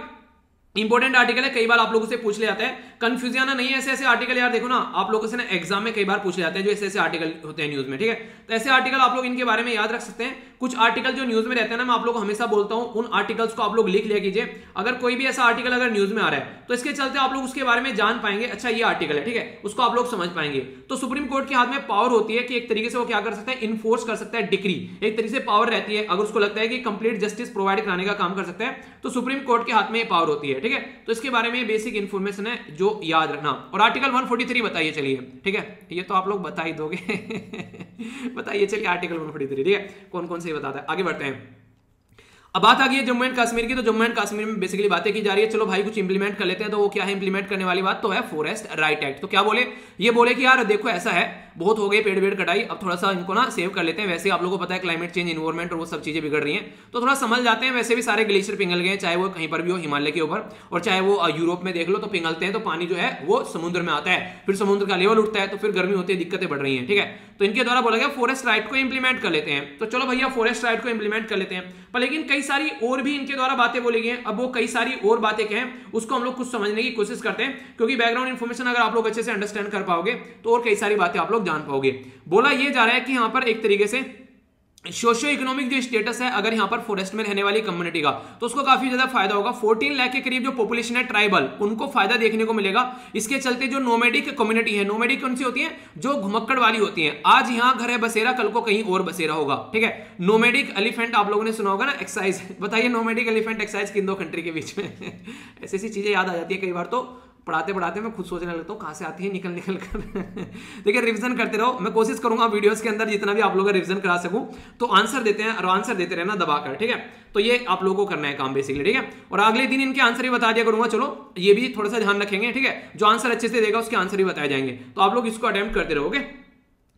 इंपॉर्टेंट आर्टिकल है, कई बार आप लोगों से पूछ ले जाता है। कंफ्यूजन नहीं है ऐसे ऐसे आर्टिकल यार देखो ना, आप लोगों से ना एग्ज़ाम में कई बार पूछ ले जाते हैं जो ऐसे ऐसे आर्टिकल होते हैं न्यूज़ में, ठीक है? तो ऐसे आर्टिकल आप लोग इनके बारे में याद रख सकते हैं। कुछ आर्टिकल जो न्यूज़ में रहते हैं ना, मैं आप लोग हमेशा बोलता हूँ, उन आर्टिकल्स को आप लोग लिख लिया कीजिए। अगर कोई भी ऐसा आर्टिकल अगर न्यूज़ में आ रहा है तो इसके चलते आप लोग उसके बारे में जान पाएँगे अच्छा ये आर्टिकल है, ठीक है? उसको आप लोग समझ पाएँगे। तो सुप्रीम कोर्ट के हाथ में पावर होती है कि एक तरीके से वो क्या कर सकता है इन्फोर्स कर सकता है डिग्री एक तरीके से पावर रहती है, अगर उसको लगता है कि कंप्लीट जस्टिस प्रोवाइड कराने का काम कर सकता है तो सुप्रीम कोर्ट के हाथ में पावर होती है? ठीक है? तो इसके बारे में बेसिक इन्फॉर्मेशन है जो याद रखना। और आर्टिकल 143 बताइए, चलिए। ठीक है? ये तो आप लोग बता ही दोगे। बताइए, चलिए आर्टिकल 143 ठीक है? कौन कौन से बताता है? आगे बढ़ते हैं। अब बात आ गई है जम्मू एंड कश्मीर की तो जम्मू एंड कश्मीर में बेसिकली बातें की जा रही है, चलो भाई कुछ इंप्लीमेंट कर लेते हैं तो वो क्या है इंप्लीमेंट करने वाली बात तो है फॉरेस्ट राइट एक्ट तो क्या बोले? ये बोले कि यार देखो ऐसा है, बहुत हो गए पेड़ वेड़ कटाई, अब थोड़ा सा इनको ना सेव कर लेते हैं। वैसे आप लोगों को पता है क्लाइमेट चेंज इन्वायरमेंट और वो सब चीज़ें बिगड़ रही हैं। तो थोड़ा समझ जाते हैं, वैसे भी सारे ग्लेशियर पिघल गए चाहे वो कहीं पर भी हो, हिमालय के ऊपर, और चाहे वो यूरोप में देख लो तो पिघलते हैं तो पानी जो है वो समुद्र में आता है। फिर समुद्र का लेवल उठता है तो फिर गर्मी होती है, दिक्कतें बढ़ रही है, ठीक है? तो इनके द्वारा बोला गया फॉरेस्ट राइट को इंप्लीमेंट कर लेते हैं। तो चलो भैया फॉरेस्ट राइट को इंप्लीमेंट कर लेते हैं। पर लेकिन कई सारी और भी इनके द्वारा बातें बोली गई हैं। अब वो कई सारी और बातें कहें, उसको हम लोग कुछ समझने की कोशिश करते हैं, क्योंकि बैकग्राउंड इन्फॉर्मेशन अगर आप लोग अच्छे से अंडरस्टैंड कर पाओगे तो और कई सारी बातें आप लोग जान पाओगे। बोला यह जा रहा है कि यहाँ पर एक तरीके से सोशियो इकोनॉमिक जो स्टेटस है, अगर यहाँ पर फॉरेस्ट में रहने वाली कम्युनिटी का तो उसको काफ़ी ज़्यादा फ़ायदा होगा। 14 लाख के करीब जो पॉपुलेशन है ट्राइबल उनको फ़ायदा देखने को मिलेगा। इसके चलते जो नोमेडिक कम्युनिटी है नोमेडिक कौन सी होती है? जो घुमक्कड़ वाली होती है। आज यहाँ घर है बसेरा, कल को कहीं और बसेरा होगा, ठीक है? नोमेडिक एलिफेंट आप लोगों ने सुना होगा ना एक्साइज बताइए नोमेडिक एलिफेंट एक्साइज किन दो कंट्री के बीच में? ऐसी ऐसी चीज़ें याद आ जाती है कई बार तो पढ़ाते पढ़ाते मैं खुद सोचने लगता हूँ, कहाँ से आती है निकल निकल कर। देखिए रिविजन करते रहो। मैं कोशिश करूँगा वीडियोस के अंदर जितना भी आप लोग रिविजन करा सकूँ तो आंसर देते हैं और आंसर देते रहना दबाकर, ठीक है? तो ये आप लोगों को करना है काम बेसिकली ठीक है? और अगले दिन इनके आंसर ही बता दिया करूँगा। चलो, ये भी थोड़ा सा ध्यान रखेंगे, ठीक है? जो आंसर अच्छे से देगा, उसके आंसर ही बताए जाएँगे। तो आप लोग इसको अटेम्प्ट करते रहोगे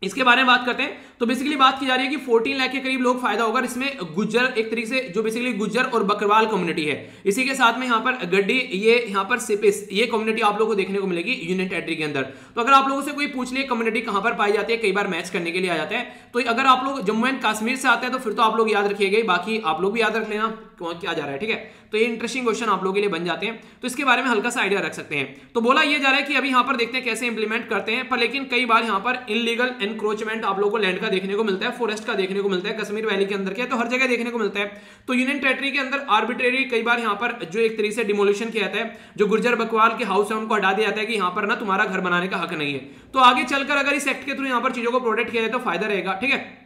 इसके बारे में बात करते हैं। तो बेसिकली बात की जा रही है कि 14 लाख के करीब लोग फ़ायदा होगा इसमें गुज्जर एक तरीके से, जो बेसिकली गुज्जर और बकरवाल कम्युनिटी है। इसी के साथ में यहाँ पर गड्डी, ये यहाँ पर सिपिस, ये कम्युनिटी आप लोगों को देखने को मिलेगी यूनियन टेरिटरी के अंदर। तो अगर आप लोगों से कोई पूछ ले कम्युनिटी कहाँ पर पाई जाती है, कई बार मैच करने के लिए आ जाते हैं। तो अगर आप लोग जम्मू एंड कश्मीर से आते हैं तो फिर तो आप लोग याद रखिएगा बाकी आप लोग भी याद रख लेना। क्या जा रहा है, ठीक है? तो ये इंटरेस्टिंग क्वेश्चन आप लोगों के लिए बन जाते हैं। तो इसके बारे में हल्का सा आइडिया रख सकते हैं। तो बोला ये जा रहा है कि अभी यहाँ पर देखते हैं कैसे इंप्लीमेंट करते हैं, पर लेकिन कई बार यहाँ पर इनलीगल एनक्रोचमेंट आप लोगों को लैंड का देखने को मिलता है फॉरेस्ट का देखने को मिलता है, कश्मीर वैली के अंदर क्या तो हर जगह देखने को मिलता है। तो यूनियन टेरेटरी के अंदर आर्बिट्रेरी कई बार यहाँ पर जो एक तरीके से डिमोलिशन किया जाता है, जो गुर्जर बकवाल के हाउस है, उनको हटा दिया जाता है कि यहाँ पर ना तुम्हारा घर बनाने का हक नहीं है। तो आगे चलकर अगर इस एक्ट के थ्रू यहाँ पर चीज़ों को प्रोटेक्ट किया जाए तो फ़ायदा रहेगा, ठीक है?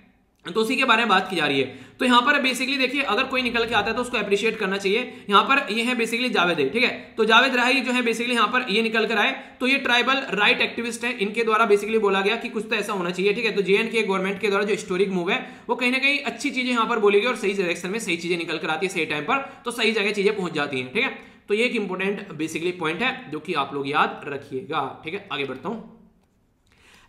तो उसी के बारे में बात की जा रही है। तो यहाँ पर बेसिकली देखिए, अगर कोई निकल के आता है तो उसको अप्रिशिएट करना चाहिए। यहाँ पर ये है बेसिकली जावेद है, ठीक है? तो जावेद राही जो है बेसिकली यहाँ पर ये निकल कर आए। तो ये ट्राइबल राइट एक्टिविस्ट है। इनके द्वारा बेसिकली बोला गया कि कुछ तो ऐसा होना चाहिए, ठीक है? तो जे के गवर्नमेंट के द्वारा जो हिस्टोरिक मूव है, वो कहीं ना कहीं अच्छी चीज़ें यहाँ पर बोली गई और सही डायरेक्शन में सही चीज़ें निकल कर आती है सही टाइम पर तो सही जगह चीज़ें पहुँच जाती है, ठीक है? तो ये एक इंपॉर्टेंट बेसिकली पॉइंट है जो कि आप लोग याद रखिएगा, ठीक है? आगे बढ़ता हूँ।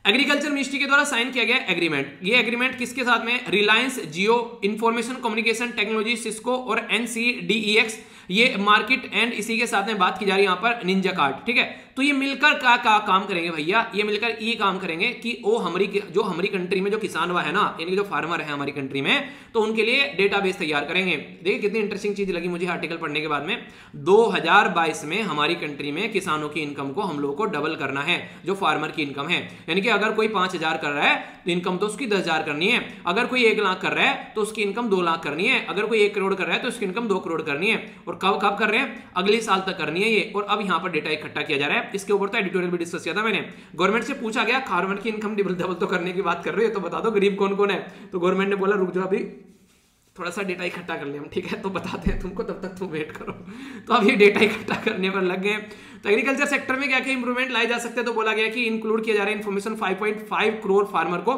एग्रीकल्चर मिनिस्ट्री के द्वारा साइन किया गया एग्रीमेंट ये एग्रीमेंट किसके साथ में? Reliance Jio information communication technology Cisco और एनसीडीईएक्स ये मार्केट एंड इसी के साथ में बात की जा रही है यहाँ पर निंजा कार्ड ठीक है? तो ये मिलकर क्या का काम करेंगे भैया? ये मिलकर ये काम करेंगे कि वो हमारी जो हमारी कंट्री में जो किसान हुआ है ना, यानी जो फार्मर है हमारी कंट्री में तो उनके लिए डेटाबेस तैयार करेंगे। देखिए कितनी इंटरेस्टिंग चीज़ लगी मुझे आर्टिकल पढ़ने के बाद में। 2022 में हमारी कंट्री में किसानों की इनकम को हम लोगों को डबल करना है, जो फार्मर की इनकम है। यानी कि अगर कोई पाँच हज़ार कर रहा है तो इनकम तो उसकी दस हज़ार करनी है। अगर कोई एक लाख कर रहा है तो उसकी इनकम दो लाख करनी है। अगर कोई एक करोड़ कर रहा है तो उसकी इनकम दो करोड़ करनी है। और कब कब कर रहे हैं? अगले साल तक करनी है ये। और अब यहाँ पर डेटा इकट्ठा किया जा रहा है। इसके ऊपर तो एडिटोरियल भी डिस्कस किया था मैंने। गवर्नमेंट से पूछा गया फार्मर की इनकम डबल डबल तो करने की बात कर रहे हो तो बता दो गरीब कौन कौन है। तो गवर्नमेंट ने बोला, रुक जाओ अभी थोड़ा सा डेटा इकट्ठा कर लिया हम, ठीक है? तो बताते हैं तुमको, तब तक तुम वेट करो। तो अब ये डेटा इकट्ठा करने पर लग गए। तो एग्रीकल्चर सेक्टर में क्या क्या इंप्रूवमेंट लाए जा सकते हैं? तो बोला गया कि इंक्लूड किया जा रहा है इन्फॉर्मेशन 5.5 करोड़ फार्मर को।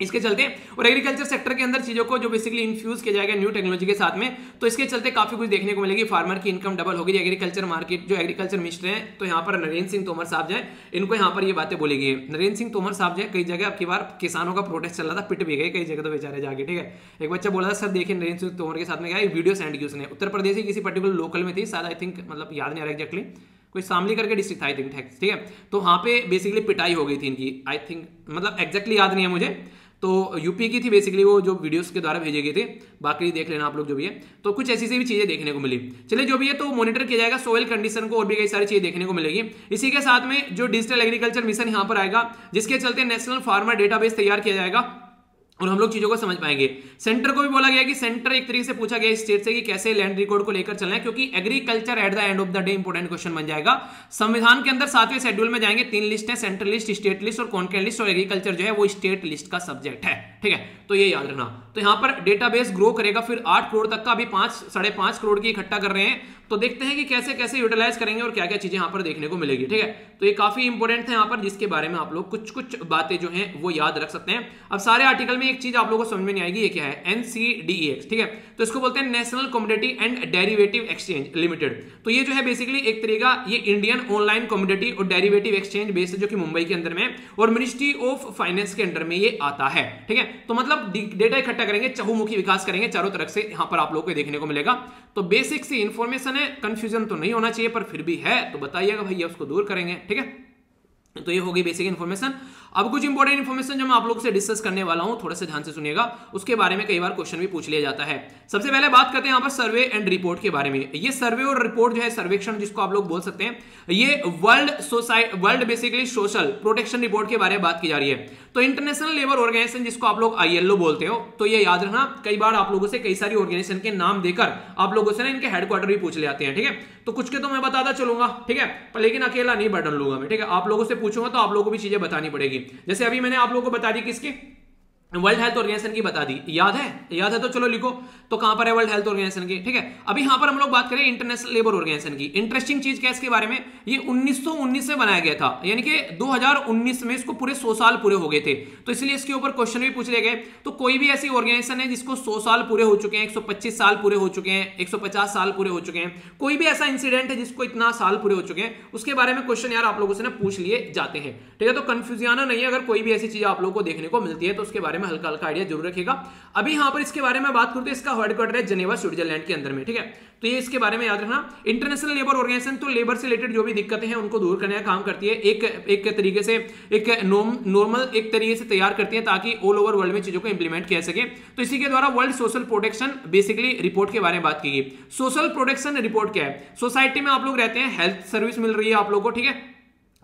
इसके चलते, और एग्रीकल्चर सेक्टर के अंदर चीज़ों को जो बेसिकली इन्फ्यूज किया जाएगा न्यू टेक्नोलॉजी के साथ में तो इसके चलते काफ़ी कुछ देखने को मिलेगी। फार्मर की इनकम डबल होगी। एग्रीकल्चर मार्केट जो एग्रीकल्चर मिनिस्टर हैं तो यहाँ पर नरेंद्र सिंह तोमर साहब जो इनको यहाँ पर ये बातें बोली गई नरेंद्र सिंह तोमर साहब जो कई जगह अब बार किसानों का प्रोटेस्ट चल रहा था, पिट भी गए, कई जगह तो बेचारे जाके, ठीक है। एक बच्चा बोला था, सर, देखिए, नरेंद्र सिंह तोमर के साथ में क्या वीडियो सेंड की उसने। उत्तर प्रदेश की किसी पर्टिकुलर लोकल में थी, शायद आई थिंक मतलब याद नहीं आ रहा एक्जैक्टली कोई सामली करके डिस्ट्रिक्ट था आई थिंक ठीक है। तो वहाँ पे बेसिकली पिटाई हो गई थी इनकी। आई थिंक मतलब एक्जैक्टली याद नहीं है मुझे। तो यूपी की थी बेसिकली वो जो वीडियोस के द्वारा भेजे गए थे, बाकी देख लेना आप लोग जो भी है। तो कुछ ऐसी सी भी चीज़ें देखने को मिली। चलिए जो भी है तो मॉनिटर किया जाएगा सोयल कंडीशन को और भी कई सारी चीज़ें देखने को मिलेगी। इसी के साथ में जो डिजिटल एग्रीकल्चर मिशन यहाँ पर आएगा, जिसके चलते नेशनल फार्मर डेटाबेस तैयार किया जाएगा। और हम लोग चीज़ों को समझ पाएँगे। सेंटर को भी बोला गया कि सेंटर एक तरीके से पूछा गया स्टेट से कि कैसे लैंड रिकॉर्ड को लेकर चलना है, क्योंकि agriculture at the end of the day important question बन जाएगा। संविधान के अंदर सातवें शेड्यूल में जाएँगे, तीन लिस्ट है सेंट्रल लिस्ट स्टेट लिस्ट और कॉन्केट लिस्ट और एग्रीकल्चर जो है वो स्टेट लिस्ट का सब्जेक्ट है, ठीक है? तो ये याद रखना। तो यहाँ पर डेटाबेस ग्रो करेगा, फिर आठ करोड़ तक का अभी पाँच, साढ़े पाँच करोड़ की इकट्ठा कर रहे हैं। तो देखते हैं कि कैसे कैसे यूटिलाइज करेंगे और क्या क्या चीज़ें यहाँ पर देखने को मिलेगी, ठीक है? तो ये काफ़ी इंपॉर्टेंट है यहाँ पर, जिसके बारे में आप लोग कुछ कुछ बातें जो हैं वो याद रख सकते हैं। अब सारे आर्टिकल में एक चीज़ आप लोगों को समझ में नहीं आएगी, ये क्या है? एनसीडीएक्स ठीक है? तो इसको बोलते हैं national community and derivative exchange limited तो ये जो है बेसिकली एक तरीका ये इंडियन ऑनलाइन कम्युनिटी और डेरिवेटिव एक्सचेंज बेस्ड जो कि मुंबई के अंदर में और मिनिस्ट्री ऑफ़ फाइनेंस के अंडर में ये आता है, ठीक है? तो मतलब डेटा इकट्ठा करेंगे, चहुमुखी विकास करेंगे, चारों तरफ़ से यहाँ पर आप लोग को देखने को मिलेगा। तो बेसिक सी इंफॉर्मेशन है कंफ्यूजन तो नहीं होना चाहिए, पर फिर भी है तो बताइएगा भैया, उसको दूर करेंगे, ठीक है? तो ये होगी बेसिक इन्फॉर्मेशन अब कुछ इंपॉर्टेंट इन्फॉर्मेशन जो मैं आप लोगों से डिस्कस करने वाला हूँ, थोड़ा सा ध्यान से सुनिएगा। उसके बारे में कई बार क्वेश्चन भी पूछ लिया जाता है। सबसे पहले बात करते हैं यहाँ पर सर्वे एंड रिपोर्ट के बारे में। ये सर्वे और रिपोर्ट जो है, सर्वेक्षण जिसको आप लोग बोल सकते हैं, ये world society world basically social protection report के बारे में बात की जा रही है। तो इंटरनेशनल लेबर ऑर्गेनाइजेशन जिसको आप लोग आईएलओ बोलते हो तो ये याद रखना, कई बार आप लोगों से कई सारी ऑर्गेनाइजेशन के नाम देकर आप लोगों से ना इनके हेडक्वार्टर भी पूछ ले आते हैं, ठीक है? तो कुछ के तो मैं बताता चलूँगा, ठीक है? लेकिन अकेला नहीं बर्डन लूँगा मैं, ठीक है? आप लोगों से पूछूँगा तो आप लोगों को भी चीज़ें बतानी पड़ेगी। जैसे अभी मैंने आप लोगों को बता दी किसकी? वर्ल्ड हेल्थ ऑर्गेनाइजेशन की बता दी। याद है? याद है तो चलो लिखो। तो कहाँ पर है वर्ल्ड हेल्थ ऑर्गेनाइजेशन की? ठीक है? अभी यहाँ पर हम लोग बात करें इंटरनेशनल लेबर ऑर्गेनाइजेशन की। इंटरेस्टिंग चीज़ क्या है इसके बारे में? ये 1919 में बनाया गया था। यानी कि 2019 में इसको पूरे 100 साल पूरे हो गए थे। तो इसलिए इसके ऊपर क्वेश्चन भी पूछ लिए गए। तो कोई भी ऐसी ऑर्गेनाइजेशन है जिसको सौ साल पूरे हो चुके हैं 125 साल पूरे हो चुके हैं 150 साल पूरे हो चुके हैं। कोई भी ऐसा इंसिडेंट है जिसको इतना साल पूरे हो चुके हैं, उसके बारे में क्वेश्चन यार आप लोगों से ना पूछ लिए जाते हैं। ठीक है? तो कंफ्यूजियाना नहीं है। अगर कोई भी ऐसी चीज़ आप लोग को देखने को मिलती है तो उसके बारे में में हल्का हल्का आइडिया ज़रूर रखेगा अभी यहाँ पर इसके बारे में बात करते हैं, इसका हेडक्वार्टर है जनेवा स्विट्जरलैंड के अंदर में, ठीक है? तो ये इसके बारे में याद रखना। इंटरनेशनल लेबर ऑर्गेनाइजेशन तो लेबर से रिलेटेड जो भी दिक्कतें हैं, उनको दूर करने का काम करती है। एक एक तरीके से, एक नॉर्मल एक तरीके से तैयार करती है ताकि ऑल ओवर वर्ल्ड में चीज़ों को इंप्लीमेंट किया सके। तो इसी के द्वारा world social protection basically report के बारे में बात की गई। सोशल प्रोटेक्शन रिपोर्ट क्या है? सोसाइटी में आप लोग रहते हैं हेल्थ सर्विस मिल रही है आप लोग को, ठीक है?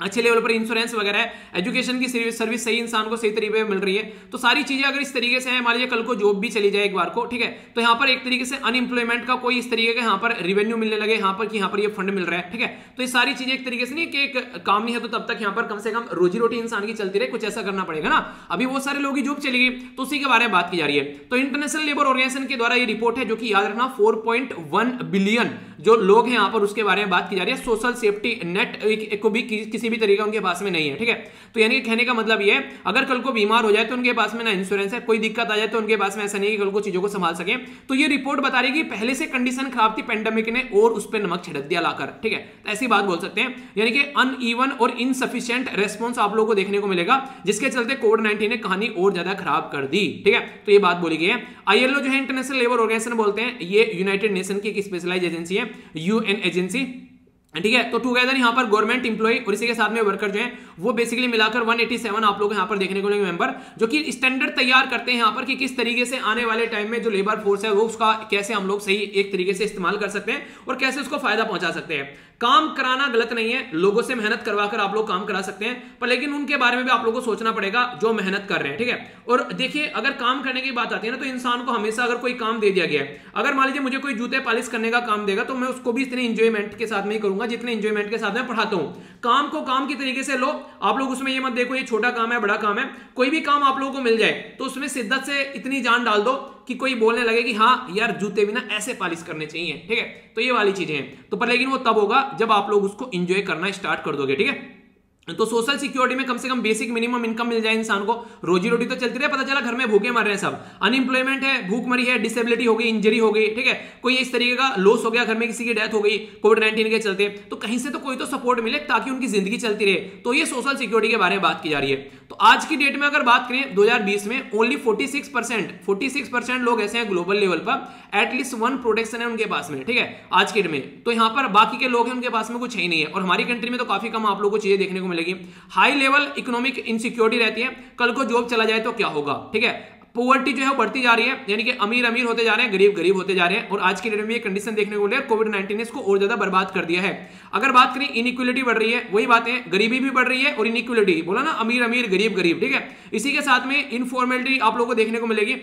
अच्छे लेवल पर इंश्योरेंस वगैरह एजुकेशन की सर्विस सही इंसान को सही तरीके मिल रही है। तो सारी चीज़ें अगर इस तरीके से है, मान लीजिए कल को जॉब भी चली जाए एक बार को, ठीक है? तो यहाँ पर एक तरीके से अनएम्प्लॉयमेंट का कोई इस तरीके का यहाँ पर रिवेन्यू मिलने लगे, यहाँ पर कि यहाँ पर ये फंड मिल रहा है, ठीक है? तो ये सारी चीज़ें एक तरीके से नहीं कि एक काम नहीं है तो तब तक यहाँ पर कम से कम रोजी रोटी इंसान की चलती रहे, कुछ ऐसा करना पड़ेगा ना। अभी बहुत सारे लोग की जॉब चली गई तो उसी के बारे में बात की जा रही है। तो इंटरनेशनल लेबर ऑर्गेनाइजेशन के द्वारा ये रिपोर्ट है, जो कि याद रखना फोर बिलियन जो लोग हैं यहाँ पर, उसके बारे में बात की जा रही है। सोशल सेफ्टी नेट को भी किसी भी तरीके उनके पास में नहीं है, ठीक है? तो यानी कहने का मतलब ये अगर कल को बीमार हो जाए तो उनके पास में ना इंश्योरेंस है, कोई दिक्कत आ जाए तो उनके पास में ऐसा नहीं कि कल को चीज़ों को संभाल सके। तो ये रिपोर्ट बता रही कि पहले से कंडीशन खराब थी पेंडेमिक ने और उस पर नमक छिड़क दिया लाकर, ठीक है? तो ऐसी बात बोल सकते हैं। यानी कि अनइवन और इनसफिशियंट रेस्पॉन्स आप लोगों को देखने को मिलेगा, जिसके चलते कोविड नाइनटीन ने कहानी और ज़्यादा खराब कर दी, ठीक है? तो ये बात बोली गई है। आईएलओ जो है इंटरनेशनल लेबर ऑर्गेनाइजेशन बोलते हैं, ये यूनाइटेड नेशन की एक स्पेशलाइज एजेंसी है यूएन एजेंसी ठीक है तो टूगेदर यहाँ पर गवर्नमेंट इंप्लॉय और इसी के साथ में वर्कर जो है, वो बेसिकली मिलाकर 187 आप लोग यहाँ पर देखने को मिलेंगे मेंबर जो कि स्टैंडर्ड तैयार करते हैं यहाँ पर कि किस तरीके से आने वाले टाइम में जो लेबर फोर्स है, वो उसका कैसे हम लोग सही एक तरीके से इस्तेमाल कर सकते हैं और कैसे उसको फ़ायदा पहुँचा सकते हैं। काम कराना गलत नहीं है, लोगों से मेहनत करवाकर आप लोग काम करा सकते हैं, पर लेकिन उनके बारे में भी आप लोगों को सोचना पड़ेगा जो मेहनत कर रहे हैं, ठीक है? और देखिए, अगर काम करने की बात आती है ना तो इंसान को हमेशा अगर कोई काम दे दिया गया है, अगर मान लीजिए मुझे कोई जूते पॉलिश करने का काम देगा तो मैं उसको भी इतने इंजॉयमेंट के साथ में ही करूँगा, जितने इंजॉयमेंट के साथ में पढ़ाता हूँ। काम को काम की तरीके से लो, आप लोग उसमें ये मत देखो, ये छोटा काम है, बड़ा काम है, कोई भी काम आप लोगों को मिल जाए तो उसमें शिद्दत से इतनी जान डाल दो कि कोई बोलने लगे कि हाँ यार, जूते भी ना ऐसे पालिश करने चाहिए, ठीक है? तो ये वाली चीज़ें हैं। तो पर लेकिन वो तब होगा जब आप लोग उसको इंजॉय करना स्टार्ट कर दोगे ठीक है? तो सोशल सिक्योरिटी में कम से कम बेसिक मिनिमम इनकम मिल जाए इंसान को। रोजी रोटी तो चलती रहे, पता चला घर में भूखे मर रहे हैं सब। अनएम्प्लॉयमेंट है, भूख मरी है डिसेबिलिटी हो गई इंजरी हो गई, ठीक है? कोई इस तरीके का लॉस हो गया, घर में किसी की डेथ हो गई कोविड नाइन्टीन के चलते तो कहीं से तो कोई तो सपोर्ट मिले ताकि उनकी ज़िंदगी चलती रहे। तो ये सोशल सिक्योरिटी के बारे में बात की जा रही है। तो आज की डेट में अगर बात करें 2020 में ओनली 46 परसेंट फोर्टी लोग ऐसे हैं ग्लोबल लेवल पर। एटलीस्ट वन प्रोटेक्शन है उनके पास में, ठीक है? आज की डेट में। तो यहाँ पर बाकी के लोग हैं, उनके पास में कुछ है ही नहीं है। और हमारी कंट्री में तो काफ़ी कम आप लोगों को चीज़ें देखने को मिलेगी हाई लेवल इकोनॉमिक इनसिक्योरिटी रहती है। कल को जॉब चला जाए तो क्या होगा? ठीक है? पोवर्टी जो है बढ़ती जा रही है, यानी कि अमीर अमीर होते जा रहे हैं, गरीब गरीब होते जा रहे हैं, और आज की डेट में ये कंडीशन देखने को मिले कोविड नाइन्टीन ने इसको और ज़्यादा बर्बाद कर दिया है। अगर बात करें इनइक्वलिटी बढ़ रही है, वही बातें, गरीबी भी बढ़ रही है और इनइक्वलिटी बोला ना, अमीर अमीर, गरीब गरीब, ठीक है? इसी के साथ में इनफॉर्मेलिटी आप लोगों को देखने को मिलेगी।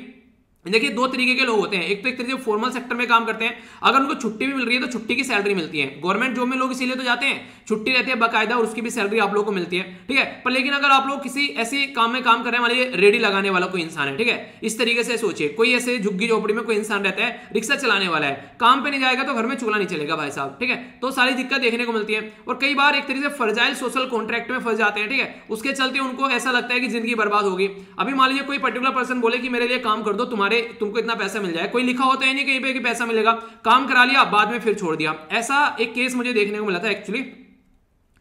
देखिए, दो तरीके के लोग होते हैं। एक तो एक तरीके से फॉर्मल सेक्टर में काम करते हैं। अगर उनको छुट्टी भी मिल रही है तो छुट्टी की सैलरी मिलती है। गवर्नमेंट जॉब में लोग इसीलिए तो जाते हैं। छुट्टी रहती है बाकायदा और उसकी भी सैलरी आप लोग को मिलती है। ठीक है? पर लेकिन अगर आप लोग किसी ऐसे काम में काम करने वाले, रेडी लगाने वाला कोई इंसान है, ठीक है? इस तरीके से सोचिए। कोई ऐसे झुग्गी झोपड़ी में कोई इंसान रहता है, रिक्शा चलाने वाला है। काम पे नहीं जाएगा तो घर में चूल्हा नहीं चलेगा भाई साहब, ठीक है? तो सारी दिक्कत देखने को मिलती है। और कई बार एक तरीके से फर्जाइल सोशल कॉन्ट्रैक्ट में फंस जाते हैं, ठीक है? उसके चलते उनको ऐसा लगता है कि ज़िंदगी बर्बाद होगी। अभी मान लीजिए कोई पर्टिकुलर पर्सन बोले कि मेरे लिए काम कर दो, तुम्हारे तुमको इतना पैसा मिल जाए। कोई लिखा होता है नहीं कहीं पे कि पैसा मिलेगा। काम करा लिया, बाद में फिर छोड़ दिया। ऐसा एक केस मुझे देखने को मिला था एक्चुअली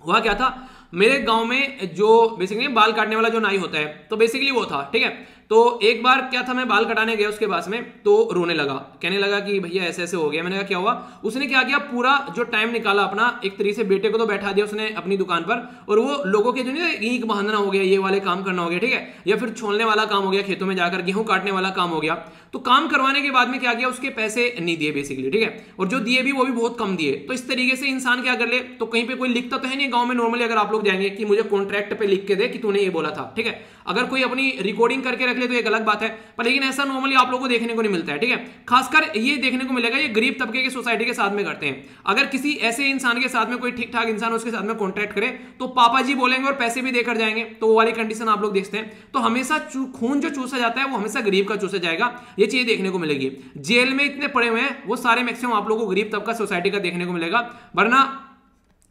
हुआ क्या था? मेरे गाँव में जो बेसिकली बाल काटने वाला जो नाई होता है तो बेसिकली वो था, ठीक है? तो एक बार क्या था, मैं बाल कटाने गया उसके पास में तो रोने लगा। कहने लगा कि भैया ऐसे ऐसे हो गया। मैंने कहा, क्या हुआ? उसने क्या किया, पूरा जो टाइम निकाला अपना, एक तरीके से बेटे को तो बैठा दिया उसने अपनी दुकान पर, और वो लोगों के जो नहीं बहाना हो गया, ये वाले काम करना हो गया, ठीक है? या फिर छोलने वाला काम हो गया, खेतों में जाकर गेहूँ काटने वाला काम हो गया। तो काम करवाने के बाद में क्या किया, उसके पैसे नहीं दिए बेसिकली ठीक है? और जो दिए भी, वो भी बहुत कम दिए। तो इस तरीके से इंसान क्या कर ले तो कहीं पे कोई लिखता तो है नहीं गाँव में नॉर्मली अगर आप लोग जाएँगे कि मुझे कॉन्ट्रैक्ट पे लिख के दे कि तूने ये बोला था, ठीक है? अगर कोई अपनी रिकॉर्डिंग करके रख ले तो एक अलग बात है। पर लेकिन ऐसा नॉर्मली आप लोगों को देखने को नहीं मिलता है, ठीक है? खासकर ये देखने को मिलेगा, ये गरीब तबके की सोसाइटी के साथ में करते हैं। अगर किसी ऐसे इंसान के साथ में कोई ठीक ठाक इंसान उसके साथ में कॉन्ट्रैक्ट करे तो पापा जी बोलेंगे और पैसे भी देकर जाएँगे। तो वो वाली कंडीशन आप लोग देखते हैं। तो हमेशा खून जो चूसा जाता है, वो हमेशा गरीब का चूसा जाएगा। ये चीज़ देखने को मिलेगी। जेल में इतने पड़े हुए हैं, वो सारे मैक्सिमम आप लोगों को गरीब तबका सोसाइटी का देखने को मिलेगा। वरना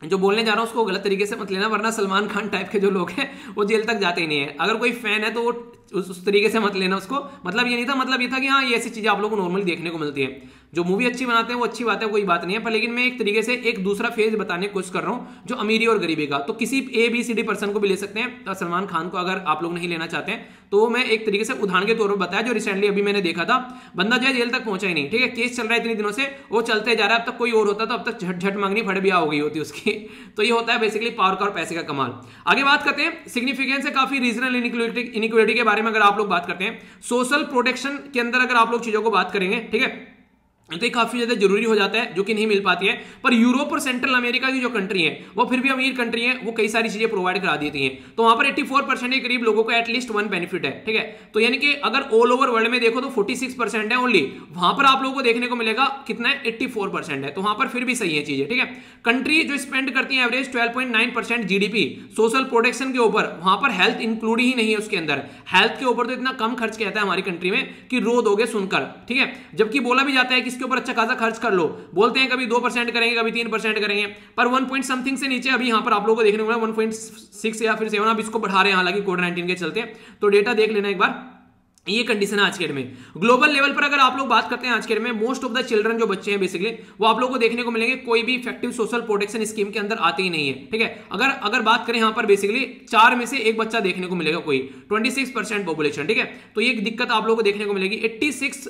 जो बोलने जा रहा हूँ, उसको गलत तरीके से मत लेना, वरना सलमान खान टाइप के जो लोग हैं, वो जेल तक जाते ही नहीं है। अगर कोई फ़ैन है तो वो उस, उस तरीके से मत लेना उसको। मतलब ये नहीं था मतलब ये था कि हाँ ये ऐसी चीज़ें आप लोगों को नॉर्मली देखने को मिलती है। जो मूवी अच्छी बनाते हैं वो अच्छी बात है कोई बात नहीं है। पर लेकिन मैं एक तरीके से एक दूसरा फ़ेज़ बताने की कोशिश कर रहा हूँ जो अमीरी और गरीबी का। तो किसी A B C D person को भी ले सकते हैं सलमान खान को अगर आप लोग नहीं लेना चाहते हैं तो मैं एक तरीके से उदाहरण के तौर पर बताया जो रिसेंटली अभी मैंने देखा था। बंदा जो है जेल तक पहुँचा ही नहीं ठीक है? केस चल रहा है इतने दिनों से वो चलते जा रहा है अब तक कोई और होता तो अब तक झट झट मांगनी फट भी हो गई होती उसकी। तो ये होता है बेसिकली पावर का और पैसे का कमाल। आगे बात करते हैं सिग्निफिकेंस है काफ़ी रीजनल इनिक्वलिटी के बारे में। अगर आप लोग बात करते हैं सोशल प्रोटेक्शन के अंदर अगर आप लोग चीज़ों को बात करेंगे, ठीक है? तो काफ़ी ज़्यादा ज़रूरी हो जाता है, जो कि नहीं मिल पाती है। पर यूरोप और सेंट्रल अमेरिका की जो कंट्री है, वो फिर भी अमीर कंट्री है, वो कई सारी चीज़ें प्रोवाइड करा देती हैं। तो वहाँ पर 84 परसेंट के करीब लोगों को एटलीस्ट वन बेनिफिट है, ठीक है? तो यानी कि अगर ऑल ओवर वर्ल्ड में देखो तो 46 परसेंट है ओनली वहाँ पर आप लोगों को देखने को मिलेगा कितना है? एट्टी है। तो वहाँ पर फिर भी सही है चीज़ें, ठीक है? कंट्री जो स्पेंड करती है average twelve GDP social protection के ऊपर, वहाँ पर हेल्थ इंक्लूड ही नहीं है उसके अंदर। हेल्थ के ऊपर तो इतना कम खर्च कहता है हमारी कंट्री में कि रो दोगे सुनकर, ठीक है? जबकि बोला भी जाता है कि इसके ऊपर अच्छा खासा खर्च कर लो। बोलते हैं कभी दो परसेंट करेंगे, कभी तीन परसेंट करेंगे। पर वन पॉइंट समथिंग से नीचे अभी यहाँ पर आप लोगों को देखने को मिला वन पॉइंट सिक्स या फिर सेवन आप इसको बढ़ा रहे हैं, हालाँकि कोविड नाइनटीन के चलते। तो डेटा देख लेना एक बार। ये कंडीशन है आज के डेट में। ग्लोबल लेवल पर अगर आप लोग बात करते हैं आज के डेट में मोस्ट ऑफ़ द चिल्ड्रन जो बच्चे हैं बेसिकली वो आप लोगों को देखने को मिलेंगे, कोई भी इफ़ेक्टिव सोशल प्रोटेक्शन स्कीम के अंदर आते ही नहीं है, ठीक है? अगर अगर बात करें यहाँ पर बेसिकली चार में से एक बच्चा देखने को मिलेगा कोई 26 परसेंट पॉपुलेशन ठीक है? तो ये दिक्कत आप लोगों को देखने को मिलेगी। एट्टी सिक्स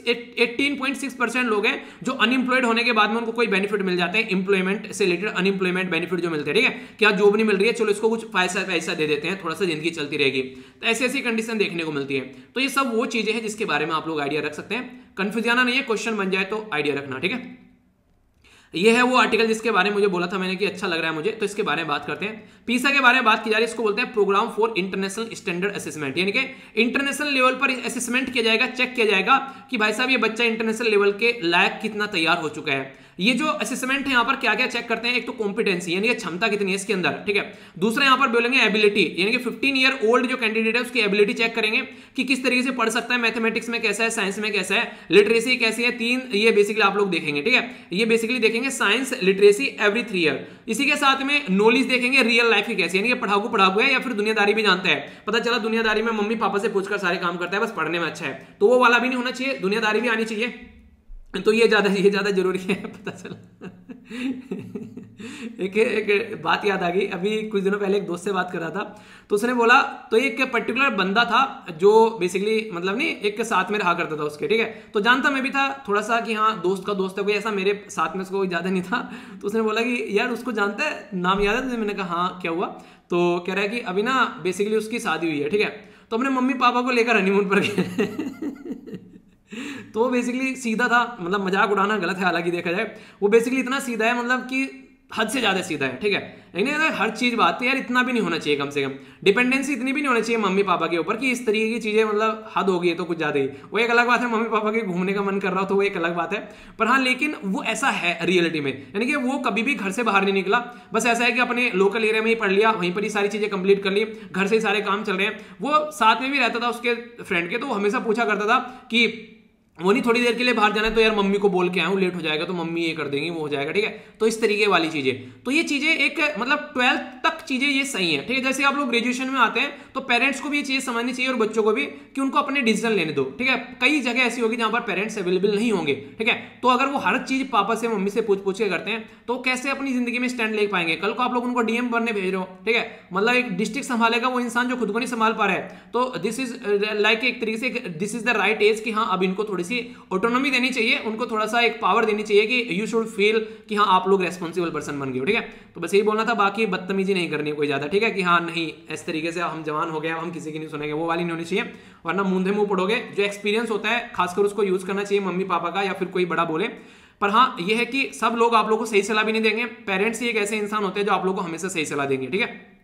सिक्स परसेंट लोग हैं जो अनएम्प्लॉयड होने के बाद में उनको कोई बेनिफिट मिल जाता है इंप्लॉयमेंट से रिलेटेड अनएम्प्लॉयमेंट बेनिफिट जो मिलते हैं, ठीक है? क्या जॉब नहीं मिल रही है? चलो इसको कुछ पैसा पैसा दे देते हैं, थोड़ा सा ज़िंदगी चलती रहेगी। तो ऐसी ऐसी कंडीशन देखने को मिलती है। तो ये सब वो चीज़ें हैं जिसके बारे में आप लोग आइडिया रख सकते हैं। कंफ्यूज जाना नहीं है क्वेश्चन बन जाए तो आइडिया रखना, ठीक है? ये है वो आर्टिकल जिसके बारे में मुझे बोला था मैंने कि अच्छा लग रहा है मुझे तो इसके बारे में बात करते हैं। पीसा के बारे में बात की जा रही है, इसको बोलते हैं programme for international standard assessment यानी कि इंटरनेशनल लेवल पर असेसमेंट किया जाएगा चेक किया जाएगा कि भाई साहब ये बच्चा इंटरनेशनल लेवल के लायक कितना तैयार हो चुका है। ये जो असेसमेंट है, यहाँ पर क्या क्या चेक करते हैं? एक तो कॉम्पिटेंसी यानी क्षमता कितनी है इसके अंदर, ठीक है? दूसरा यहाँ पर बोलेंगे एबिलिटी यानी कि 15 ईयर ओल्ड जो कैंडिडेट है, उसकी एबिलिटी चेक करेंगे कि किस तरीके से पढ़ सकता है मैथमेटिक्स में कैसा है साइंस में कैसा है लिटरेसी कैसी है, तीन ये बेसिकली आप लोग देखेंगे, ठीक है? ये बेसिकली देखेंगे science literacy every three year इसी के साथ में नॉलेज देखेंगे रियल लाइफ की कैसी यानी कि पढ़ाकू पढ़ाकू है या फिर दुनियादारी भी जानता है। पता चला दुनियादारी में मम्मी पापा से पूछकर सारे काम करता है, बस पढ़ने में अच्छा है। तो वो वाला भी नहीं होना चाहिए, दुनियादारी भी आनी चाहिए। तो ये ज़्यादा ये ज़्यादा ज़रूरी है, पता चला। एक एक बात याद आ गई। अभी कुछ दिनों पहले एक दोस्त से बात कर रहा था। तो उसने बोला तो एक पर्टिकुलर बंदा था जो बेसिकली मतलब नहीं, एक के साथ में रहा करता था उसके, ठीक है? तो जानता मैं भी था थोड़ा सा कि हाँ दोस्त का दोस्त है, कोई ऐसा मेरे साथ में उसको कोई ज़्यादा नहीं था। तो उसने बोला कि, यार, उसको जानता है, नाम याद है तो मैंने कहा हाँ क्या हुआ? तो कह रहा है कि, अभी ना बेसिकली उसकी शादी हुई है, ठीक है? तो अपने मम्मी पापा को लेकर हनीमून पर गए तो बेसिकली सीधा था मतलब मज़ाक उड़ाना गलत है, हालाँकि देखा जाए। वो बेसिकली इतना सीधा है मतलब कि हद से ज़्यादा सीधा है, ठीक है? लेकिन हर चीज़ बात है यार इतना भी नहीं होना चाहिए कम से कम। डिपेंडेंसी इतनी भी नहीं होनी चाहिए मम्मी पापा के ऊपर कि इस तरीके की चीज़ें मतलब हद हो गई है तो कुछ ज़्यादा ही। वो एक अलग बात है, मम्मी पापा के घूमने का मन कर रहा हो तो वो एक अलग बात है। पर हाँ लेकिन वो ऐसा है रियलिटी में। यानी कि वो कभी भी घर से बाहर नहीं निकला। बस ऐसा है कि अपने लोकल एरिया में ही पढ़ लिया, वहीं पर ही सारी चीज़ें कंप्लीट कर ली, घर से ही सारे काम चल रहे हैं। वो साथ में भी रहता था उसके फ्रेंड के तो हमेशा पूछा करता था कि वो नहीं, थोड़ी देर के लिए बाहर जाना है तो यार मम्मी को बोल के आऊँ लेट हो जाएगा तो मम्मी ये कर देंगी, वो हो जाएगा, ठीक है? तो इस तरीके वाली चीज़ें। तो ये चीज़ें एक मतलब ट्वेल्थ तक चीज़ें ये सही है, ठीक है? जैसे आप लोग ग्रेजुएशन में आते हैं तो पेरेंट्स को भी ये चीज़ समझनी चाहिए और बच्चों को भी कि उनको अपने डिसीज़न लेने दो, ठीक है? कई जगह ऐसी होगी जहाँ पर पेरेंट्स अवेलेबल नहीं होंगे, ठीक है? तो अगर वो हर चीज़ पापा से, मम्मी से पूछ पूछ के करते हैं तो कैसे अपनी ज़िंदगी में स्टैंड ले पाएँगे? कल को आप लोग उनको डीएम बनने भेज रहे हो, ठीक है? मतलब एक डिस्ट्रिक्ट संभालेगा वो इंसान जो खुद को नहीं संभाल पा रहा है। तो दिस इज़ लाइक एक तरीके से this is the right age कि हाँ अब इनको थोड़ी सी ऑटोनोमी देनी चाहिए, उनको थोड़ा सा एक पावर देनी चाहिए कि यू शुड फील कि हाँ आप लोग रेस्पॉन्सिबल पर्सन बन गए ठीक है? तो बस यही बोलना था, बाकी बदतमीजी नहीं करनी कोई ज़्यादा, ठीक है? कि हाँ नहीं, इस तरीके से हम जवान हो गए हम किसी की नहीं सुनेंगे, वो वाली नहीं होनी चाहिए, वरना मुंधे मुँह पड़ोगे। जो एक्सपीरियंस होता है, खासकर उसको यूज़ करना चाहिए मम्मी पापा का या फिर कोई बड़ा बोले। पर हाँ ये है कि सब लोग आप लोग को सही सलाह भी नहीं देंगे पेरेंट्स ही एक ऐसे इंसान होते हैं जो आप लोग को हमेशा सही सलाह देंगे, ठीक है?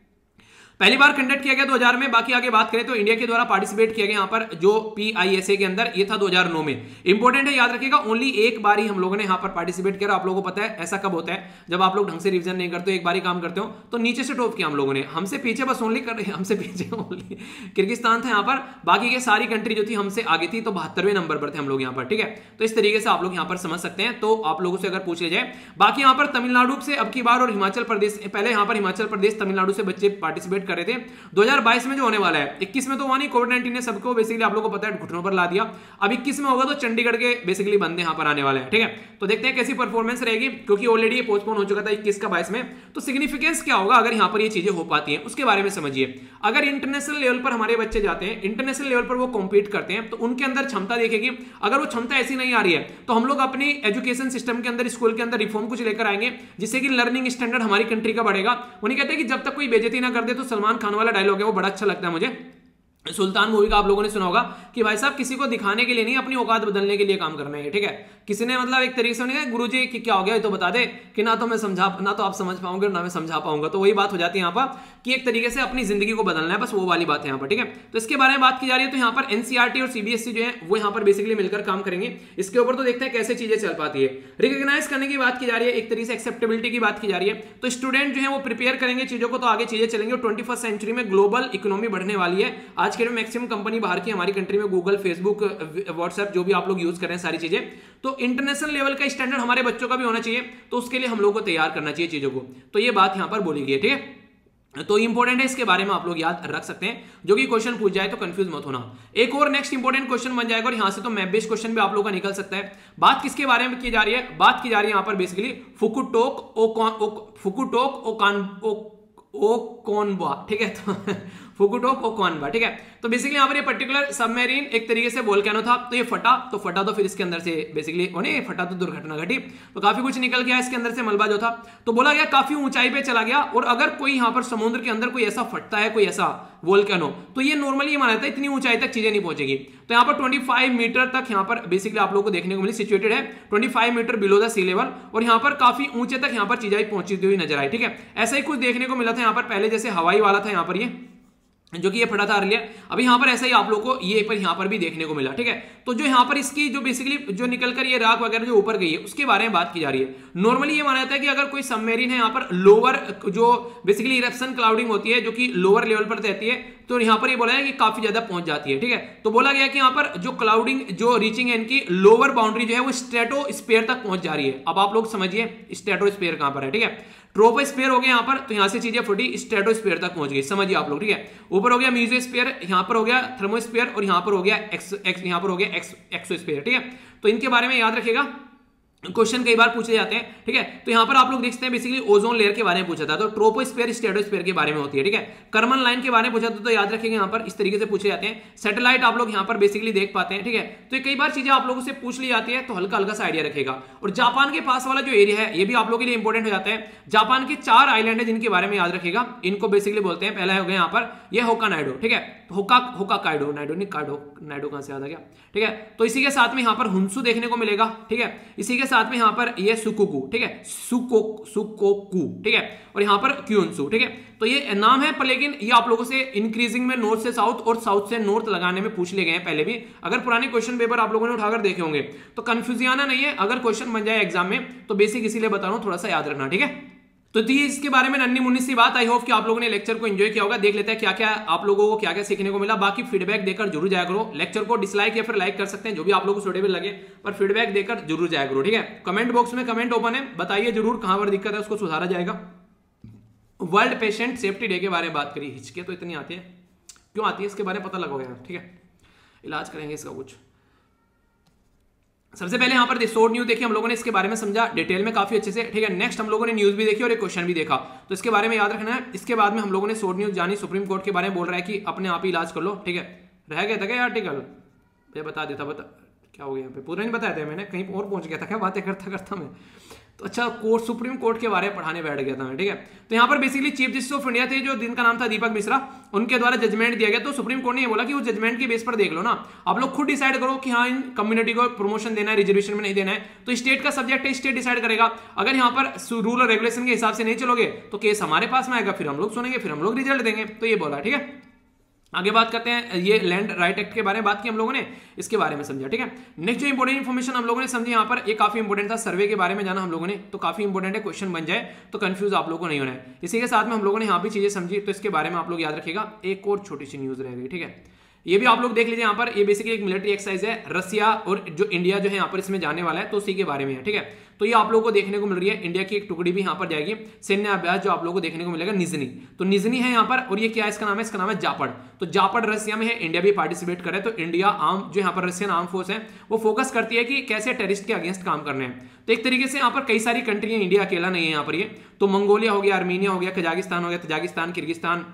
पहली बार कंडक्ट किया गया 2000 में, बाकी आगे बात करें तो इंडिया के द्वारा पार्टिसिपेट किया गया यहाँ पर जो पीआईएसए के अंदर, ये था 2009 में। इंपॉर्टेंट है, याद रखिएगा ओनली एक बार ही हम लोगों ने यहाँ पर पार्टिसिपेट किया आप लोगों को पता है, ऐसा कब होता है? जब आप लोग ढंग से रिविजन नहीं करते एक बार ही काम करते हो तो नीचे से टॉप किया हम लोगों ने। हमसे पीछे बस ओनली कर हमसे पीछे ओनली किर्गिस्तान था यहाँ पर, बाकी के सारी कंट्री जो थी हमसे आगे थी तो बहत्तरवें नंबर पर थे हम लोग यहाँ पर, ठीक है? तो इस तरीके से आप लोग यहाँ पर समझ सकते हैं तो आप लोगों से अगर पूछ जाए, बाकी यहाँ पर तमिलनाडु से अब की बार और हिमाचल प्रदेश, पहले यहाँ पर हिमाचल प्रदेश, तमिलनाडु से बच्चे पार्टिसिपेट कर रहे थे। 2022 में जो होने वाला है 21 में तो वहाँ नहीं कोविड नाइन्टीन ने सबको बेसिकली आप लोगों को पता है, घुटनों पर ला दिया। अब 21 में होगा तो चंडीगढ़ के बेसिकली बंदे यहाँ पर आने वाले हैं, ठीक है? तो देखते हैं कैसी परफॉर्मेंस रहेगी, क्योंकि ऑलरेडी ये पोस्टपोन हो चुका था इक्कीस का बाईस में। तो सिग्निफिकेंस क्या होगा अगर यहाँ पर ये चीज़ें हो पाती हैं, उसके बारे में समझिए। अगर इंटरनेशनल लेवल पर हमारे बच्चे जाते हैं इंटरनेशनल लेवल पर वो कॉम्पीट करते हैं तो उनके अंदर क्षमता देखेगी। अगर वो क्षमता ऐसी नहीं आ रही है तो हम लोग अपनी एजुकेशन सिस्टम के अंदर स्कूल के अंदर रिफॉर्म कुछ लेकर आएँगे, जिससे कि लर्निंग स्टैंडर्ड हमारी कंट्री का बढ़ेगा। उन्हें कहते हैं कि जब तक कोई बेजती ना कर दे तो सलमान खान वाला डायलॉग है, वो बड़ा अच्छा लगता है मुझे। सुल्तान मूवी का आप लोगों ने सुना होगा कि भाई साहब, किसी को दिखाने के लिए नहीं, अपनी औकात बदलने के लिए काम करना है ठीक है? किसी ने मतलब एक तरीके से नहीं गुरु जी की क्या हो गया तो बता दे, कि ना तो मैं समझा, ना तो आप समझ पाओगे ना मैं समझा पाऊँगा। तो वही बात हो जाती है यहाँ पर, कि एक तरीके से अपनी ज़िंदगी को बदलना है, बस वो वाली बात है यहाँ पर, ठीक है? तो इसके बारे में बात की जा रही है तो यहाँ पर एनसीआरटी e और सीबीएसई e जो है, वो यहाँ पर बेसिकली मिलकर काम करेंगे। इसके ऊपर तो देखते हैं कैसे चीज़ें चल पाती है। रिकॉग्नाइज करने की बात की जा रही है, एक तरीके से एक्सेप्टेबिलिटी की बात की जा रही है। तो स्टूडेंट जो है, वो प्रिपेयर करेंगे चीज़ों को तो आगे चीज़ें चलेंगे और ट्वेंटी सेंचुरी में ग्लोबल इकोनॉमी बढ़ने वाली है। आज के मैक्सिमम कंपनी बाहर की हमारी कंट्री में गूगल फेसबुक व्हाट्सएप जो भी आप लोग यूज़ कर रहे हैं, सारी चीज़ें। तो इंटरनेशनल लेवल का स्टैंडर्ड हमारे बच्चों का भी होना चाहिए तो उसके लिए हम लोग को तैयार करना चाहिए चीज़ों को। तो ये बात यहाँ पर बोली गई ठीक है? तो इंपॉर्टेंट है, इसके बारे में आप लोग याद रख सकते हैं। जो कि क्वेश्चन पूछ जाए तो कंफ्यूज मत होना। एक और नेक्स्ट इंपॉर्टेंट क्वेश्चन बन जाएगा, और यहाँ से तो मैप बेस्ड क्वेश्चन भी आप लोग का निकल सकता है। बात किसके बारे में की जा रही है? बात की जा रही है यहाँ पर बेसिकली फुकुटोक ओ फुकुटोक ओकान ओ ओ कौन ठीक है? तो फुकुटोक ओकानबा ठीक है? तो बेसिकली यहाँ पर ये पर्टिकुलर सबमेरीन एक तरीके से वोल्केनो था तो ये फटा तो फटा तो फिर इसके अंदर से बेसिकली नहीं, फटा तो दुर्घटना घटी तो काफ़ी कुछ निकल गया इसके अंदर से मलबा जो था तो बोला गया काफ़ी ऊंचाई पे चला गया, और अगर कोई यहाँ पर समुद्र के अंदर कोई ऐसा फटता है, कोई ऐसा वोल्केनो तो ये नॉर्मली माना जाता है इतनी ऊंचाई तक चीज़ें नहीं पहुंचेगी। तो यहाँ पर 25 मीटर तक यहाँ पर बेसिकली आप लोग को देखने को मिली सिचुएटेड है 25 metre below the sea level और यहाँ पर काफ़ी ऊँचे तक यहाँ पर चीज़ें पहुँची हुई नज़र आई, ठीक है? ऐसा ही कुछ देखने को मिला था यहाँ पर, पहले जैसे हवाई वाला था यहाँ पर ये। जो कि ये फटा था अर्लियर अभी यहाँ पर ऐसा ही आप लोग को ये पर यहाँ पर भी देखने को मिला, ठीक है? तो जो यहाँ पर इसकी जो बेसिकली जो निकलकर ये राख वगैरह जो ऊपर गई है, उसके बारे में बात की जा रही है। नॉर्मली ये माना जाता है कि अगर कोई सबमेरीन है यहाँ पर लोअर जो बेसिकली इरेप्शन क्लाउडिंग होती है, जो कि लोअर लेवल पर रहती है तो यहाँ पर ये बोला है कि काफ़ी ज़्यादा पहुँच जाती है, ठीक है? तो बोला गया कि यहाँ पर जो क्लाउडिंग जो रीचिंग है, इनकी लोअर बाउंड्री जो है वो स्टेटो स्पेयर तक पहुँच जा रही है। अब आप लोग समझिए स्टेटो स्पेयर कहाँ पर है, ठीक है? ट्रोपोस्फेयर हो गया यहाँ पर तो यहाँ से चीज़ें फटी स्टेटोस्पेयर तक पहुँच गई। समझिए आप लोग ठीक है? ऊपर हो गया म्यूजोस्फेयर यहाँ पर हो गया थर्मोस्पेयर और यहाँ पर हो गया एक्स, एक्स यहाँ पर हो गया एक्स एक्सोस्पेयर ठीक है? तो इनके बारे में याद रखेगा क्वेश्चन कई बार पूछे जाते हैं, ठीक है? तो यहाँ पर आप लोग देखते हैं बेसिकली ओजोन लेयर के बारे में पूछा था। तो ट्रोपोस्फेयर स्टेटोस्फेयर के बारे में होती है, ठीक है? कर्मन लाइन के बारे में पूछा था तो याद रखेंगे यहाँ पर, इस तरीके से पूछे जाते हैं। सैटेलाइट आप लोग यहाँ पर बेसिकली देख पाते हैं, ठीक है? तो कई बार चीज़ें आप लोगों से पूछ ली जाती है तो हल्का हल्का सा आइडिया रखेगा। और जापान के पास वाला जो एरिया है, ये भी आप लोगों के लिए इंपॉर्टेंट हो जाता है। जापान के चार आइलैंड है जिनके बारे में याद रखेगा। इनको बेसिकली बोलते हैं, पहला हो गया यहाँ पर यह होका नाइडो ठीक है? होका होका काइडो नाइडो नहीं काइडो नाइडो कहाँ से याद आ गया? ठीक है? तो इसी के साथ में यहाँ पर हुंसू देखने को मिलेगा, ठीक है? इसी के साथ में यहाँ पर ये सुकुकू, ठीक है? सुको, सुकोकू, ठीक है? और यहाँ पर क्यूनसू, ठीक है? तो ये नाम है, पर लेकिन ये आप लोगों से इंक्रीजिंग में नॉर्थ से साउथ और साउथ से नॉर्थ लगाने में पूछ लिए गए हैं पहले भी। अगर पुराने क्वेश्चन पेपर आप लोगों ने उठाकर देखे होंगे तो कंफ्यूजियाना नहीं है। अगर क्वेश्चन बन जाए एग्ज़ाम में तो बेसिक इसीलिए बता रहा हूँ, थोड़ा सा याद रखना, ठीक है? तो दी इसके बारे में नन्नी मुन्नी सी बात। आई होप कि आप लोगों ने लेक्चर को एंजॉय किया होगा। देख लेते हैं क्या क्या आप लोगों को क्या क्या सीखने को मिला। बाकी फीडबैक देकर ज़रूर जाया करो। लेक्चर को डिसलाइक या फिर लाइक कर सकते हैं, जो भी आप लोगों को सुटेबल लगे, पर फीडबैक देकर ज़रूर जाया करो, ठीक है? कमेंट बॉक्स में कमेंट ओपन है। बताइए ज़रूर कहाँ पर दिक्कत है, उसको सुधारा जाएगा। वर्ल्ड पेशेंट सेफ्टी डे के बारे में बात करिए। हिचके तो इतनी आती है। क्यों आती है, इसके बारे में पता लगोगे ठीक है? इलाज करेंगे इसका कुछ। सबसे पहले यहाँ पर सोड न्यूज़ देखिए, हम लोगों ने इसके बारे में समझा डिटेल में काफ़ी अच्छे से, ठीक है? नेक्स्ट हम लोगों ने न्यूज़ भी देखी और एक क्वेश्चन भी देखा। तो इसके बारे में याद रखना है। इसके बाद में हम लोगों ने शोर्ट न्यूज़ जानी सुप्रीम कोर्ट के बारे में बोल रहा है कि अपने आप ही इलाज कर लो, ठीक है? रह गया था क्या आर्टिकल भैया बता देता, बता, क्या हो गया यहाँ पूरा नहीं बताया था मैंने, कहीं और पहुँच गया था क्या? बातें करता करता मैं। तो अच्छा कोर्ट, सुप्रीम कोर्ट के बारे में पढ़ाने बैठ गया था मैं, ठीक है? तो यहाँ पर basically Chief Justice of India थे जो, जिनका नाम था दीपक मिश्रा, उनके द्वारा जजमेंट दिया गया। तो सुप्रीम कोर्ट ने बोला कि उस जजमेंट के बेस पर देख लो ना। आप लोग खुद डिसाइड करो कि हाँ इन कम्युनिटी को प्रमोशन देना है रिजर्वेशन में नहीं देना है। तो स्टेट का सब्जेक्ट है स्टेट डिसाइड करेगा। अगर यहाँ पर रूल और रेगुलेशन के हिसाब से नहीं चलोगे तो केस हमारे पास में आएगा, फिर हम लोग सुनेंगे, फिर हम लोग रिज़ल्ट देंगे। तो ये बोला, ठीक है? आगे बात करते हैं, ये लैंड राइट एक्ट के बारे में बात की हम लोगों ने, इसके बारे में समझा, ठीक है? नेक्स्ट जो इंपॉर्टेंट इन्फॉर्मेशन हम लोगों ने समझी यहाँ पर, ये काफ़ी इंपॉर्टेंट था सर्वे के बारे में जाना हम लोगों ने तो काफ़ी इंपॉर्टेंट है क्वेश्चन बन जाए तो कंफ्यूज आप लोगों को नहीं होना है। इसी के साथ में हम लोगों ने यहाँ भी चीज़ें समझी तो इसके बारे में आप लोग याद रखेगा एक और छोटी सी न्यूज़ रह गई, ठीक है? ये भी आप लोग देख लीजिए यहाँ पर। ये बेसिकली एक मिलिट्री एक्सरसाइज है, रसिया और जो इंडिया जो है यहाँ पर इसमें जाने वाला है तो उसी के बारे में है, ठीक है? तो ये आप लोगों को देखने को मिल रही है, इंडिया की एक टुकड़ी भी यहाँ पर जाएगी, सैन्य अभ्यास जो आप लोगों को देखने को मिलेगा, निजनी। तो निजनी है यहाँ पर और ये क्या है, इसका नाम है, इसका नाम है जापड़। तो जापड़ रसिया में है, इंडिया भी पार्टिसिपेट करे तो इंडिया आर्म जो यहाँ पर रशियन आर्म फोर्स है, वो फोकस करती है कि कैसे टेरिस्ट के अगेंस्ट काम करने हैं। तो एक तरीके से यहाँ पर कई सारी कंट्री है, इंडिया अकेला नहीं है यहाँ पर ये। तो मंगोलिया हो गया आर्मीनिया हो गया, कजाकिस्तान हो गया, तजाकिस्तान, किर्गिस्तान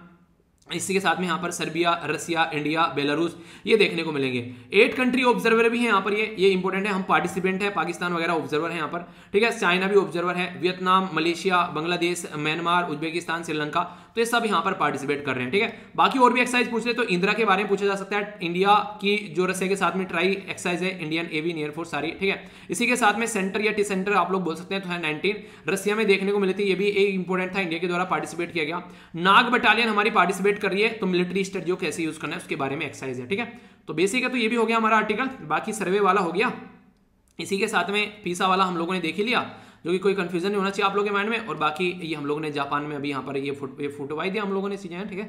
इसी के साथ में यहाँ पर सर्बिया, रसिया, इंडिया, बेलारूस, ये देखने को मिलेंगे। एट कंट्री ऑब्जर्वर भी है यहाँ पर, ये ये इंपॉर्टेंट है, हम पार्टिसिपेंट है, पाकिस्तान वगैरह ऑब्जर्वर है यहाँ पर, ठीक है? चाइना भी ऑब्जर्वर है, Vietnam, Malaysia, Bangladesh, Myanmar, Uzbekistan, Sri Lanka तो ये सब यहाँ पर पार्टिसिपेट कर रहे हैं, ठीक है? बाकी और भी एक्सरसाइज पूछ ले तो इंदिरा के बारे में पूछा जा सकता है, इंडिया की जो रसिया के साथ में ट्राई एक्सरसाइज है इंडियन एवियन एयरफोर्स सारी, ठीक है? इसी के साथ में सेंटर या टी सेंटर आप लोग बोल सकते हैं तो नाइनटीन रसिया में देखने को मिली थी, ये भी एक इंपॉर्टेंट था, इंडिया के द्वारा पार्टिसिपेट किया गया। नाग बटालियन हमारी पार्टिसिपेट कर रही है तो मिलिट्री स्टडी कैसे यूज़ करना है उसके बारे में एक्सरसाइज है, ठीक है? तो बेसिक है तो ये भी हो गया हमारा आर्टिकल बाकी सर्वे वाला हो गया। इसी के साथ में पीसा वाला हम लोगों ने देख ही लिया, जो कि कोई कंफ्यूजन नहीं होना चाहिए आप लोगों के माइंड में, और बाकी ये हम लोगों ने जापान में अभी यहाँ पर ये फुट ये फुटवाई दिया हम लोगों ने चीज़ें, ठीक है?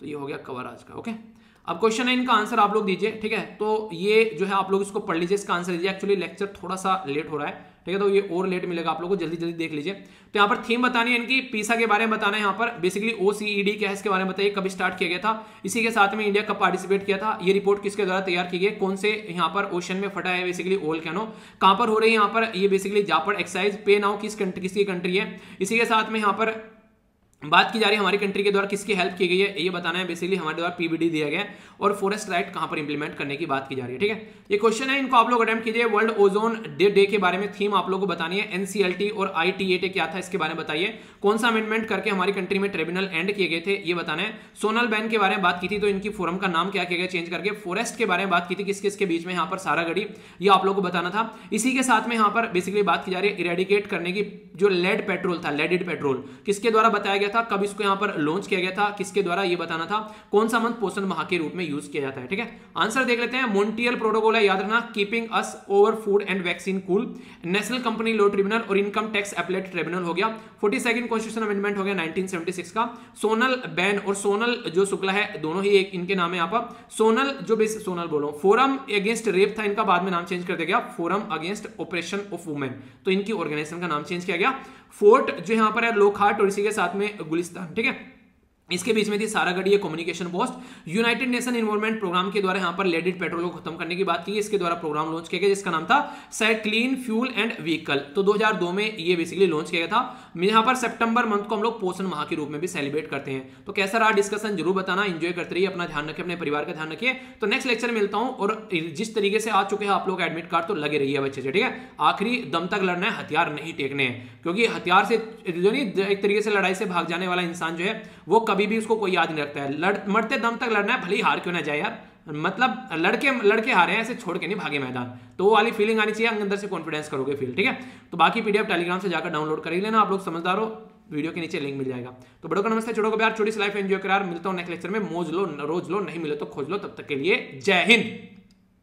तो ये हो गया कवर आज का ओके अब क्वेश्चन है, इनका आंसर आप लोग दीजिए, ठीक है? तो ये जो है आप लोग इसको पढ़ लीजिए, इसका आंसर दीजिए। एक्चुअली लेक्चर थोड़ा सा लेट हो रहा है। ठीक है तो ये और लेट मिलेगा, आप लोगों को जल्दी जल्दी देख लीजिए। तो यहाँ पर थीम बतानी है इनकी पीसा के बारे में बताना है यहाँ पर। बेसिकली ओ सी क्या है, इसके बारे में बताइए, कब स्टार्ट किया गया था। इसी के साथ में इंडिया कब पार्टिसिपेट किया था, ये रिपोर्ट किसके द्वारा तैयार की गई कौन से यहाँ पर ओशन में फटा है बेसिकली ओल कैनो कहाँ पर हो रही है यहाँ पर, ये बेसिकली जापड़ एक्साइज पे नाउ किस कंट्री किसकी कंट्री है। इसी के साथ में यहाँ पर बात की जा रही है हमारी कंट्री के द्वारा किसकी हेल्प की गई है, ये बताना है बेसिकली हमारे द्वारा पीबीडी दिया गया है और फॉरेस्ट राइट कहाँ पर इंप्लीमेंट करने की बात की जा रही है, ठीक है? ये क्वेश्चन है, इनको आप लोग अटेम्प्ट कीजिए वर्ल्ड ओजोन डे डे के बारे में थीम आप लोगों को बतानी है एनसीएलटी और आईटीएटी क्या था इसके बारे में बताइए। कौन सा अमेंडमेंट करके हमारी कंट्री में ट्रिब्यूनल एंड किए गए थे, ये बताना है। सोनल बैन के बारे में बात की थी तो इनकी फोरम का नाम क्या किया गया चेंज करके। फॉरेस्ट के बारे में बात की थी किस किसके बीच में, यहाँ पर सारा गढ़ी ये आप लोग को बताना था। इसी के साथ में यहाँ पर बेसिकली बात की जा रही है इरेडिकेट करने की जो लेड पेट्रोल था लेडेड पेट्रोल किसके द्वारा बताया गया था, कब इसको यहाँ पर लॉन्च किया गया था, किसके द्वारा ये बताना था, कौन सा मंथ पोषण माह के रूप में यूज़ किया जाता है, ठीक है? आंसर देख लेते हैं मोन्टियल प्रोटोकॉल है, याद रखना keeping us over food and vaccine cool national company law tribunal और इनकम टैक्स एपलेट ट्रिब्यूनल हो गया फोर्टी कॉन्स्टिट्यूशन अमेंडमेंट हो गया 1976 का सोनल बैन और सोनल जो शुक्ला है, दोनों ही एक, इनके नाम है यहाँ पर सोनल जो बेस सोनल बोलो फोरम अगेंस्ट रेप था, इनका बाद में नाम चेंज कर दिया गया forum against operation of women तो इनकी ऑर्गेनाइजेशन का नाम चेंज किया गया फोर्ट जो यहाँ पर है लोकहाट और इसी के साथ में गुलिस्तान ठीक है? इसके बीच में थी सारागढ़ communication post United Nation involvement programme के द्वारा यहाँ पर लेडिड पेट्रोल को खत्म करने की बात की। इसके द्वारा प्रोग्राम लॉन्च किया गया, जिसका नाम था set clean fuel and vehicle तो 2002 में ये बेसिकली लॉन्च किया गया था। यहाँ पर सितंबर मंथ को हम लोग पोषण माह के रूप में भी सेलिब्रेट करते हैं। तो कैसा रहा डिस्कशन ज़रूर बताना इंजॉय करते रहिए, अपना ध्यान रखिए, अपने परिवार का ध्यान रखिए। तो नेक्स्ट लेक्चर मिलता हूँ और जिस तरीके से आ चुके हैं आप लोग एडमिट कार्ड तो लगे रहिए बच्चे से, ठीक है? आखिरी दम तक लड़ना है, हथियार नहीं टेकने क्योंकि हथियार से, जो नहीं, एक तरीके से लड़ाई से भाग जाने वाला इंसान जो है, वो कभी भी उसको कोई याद नहीं रखता है। लड़, मरते दम तक लड़ना है, भले ही हार क्यों ना जाए यार। मतलब लड़के लड़के हारे हैं ऐसे छोड़ के नहीं भागे मैदान। तो वो वाली फीलिंग आनी चाहिए, अंदर से कॉन्फिडेंस करोगे फील ठीक है? तो बाकी पीडीएफ टेलीग्राम से जाकर डाउनलोड कर ही लेना, आप लोग समझदार हो वीडियो के नीचे लिंक मिल जाएगा। तो बड़ों का नमस्ते छोड़ो को प्यार, छोटी लाइफ एंजॉय करार, मिलता हूँ नेक्स्ट लेक्चर में। मोज लो, रोज लो, नहीं मिले तो खोज लो। तब तक के लिए जय हिंद।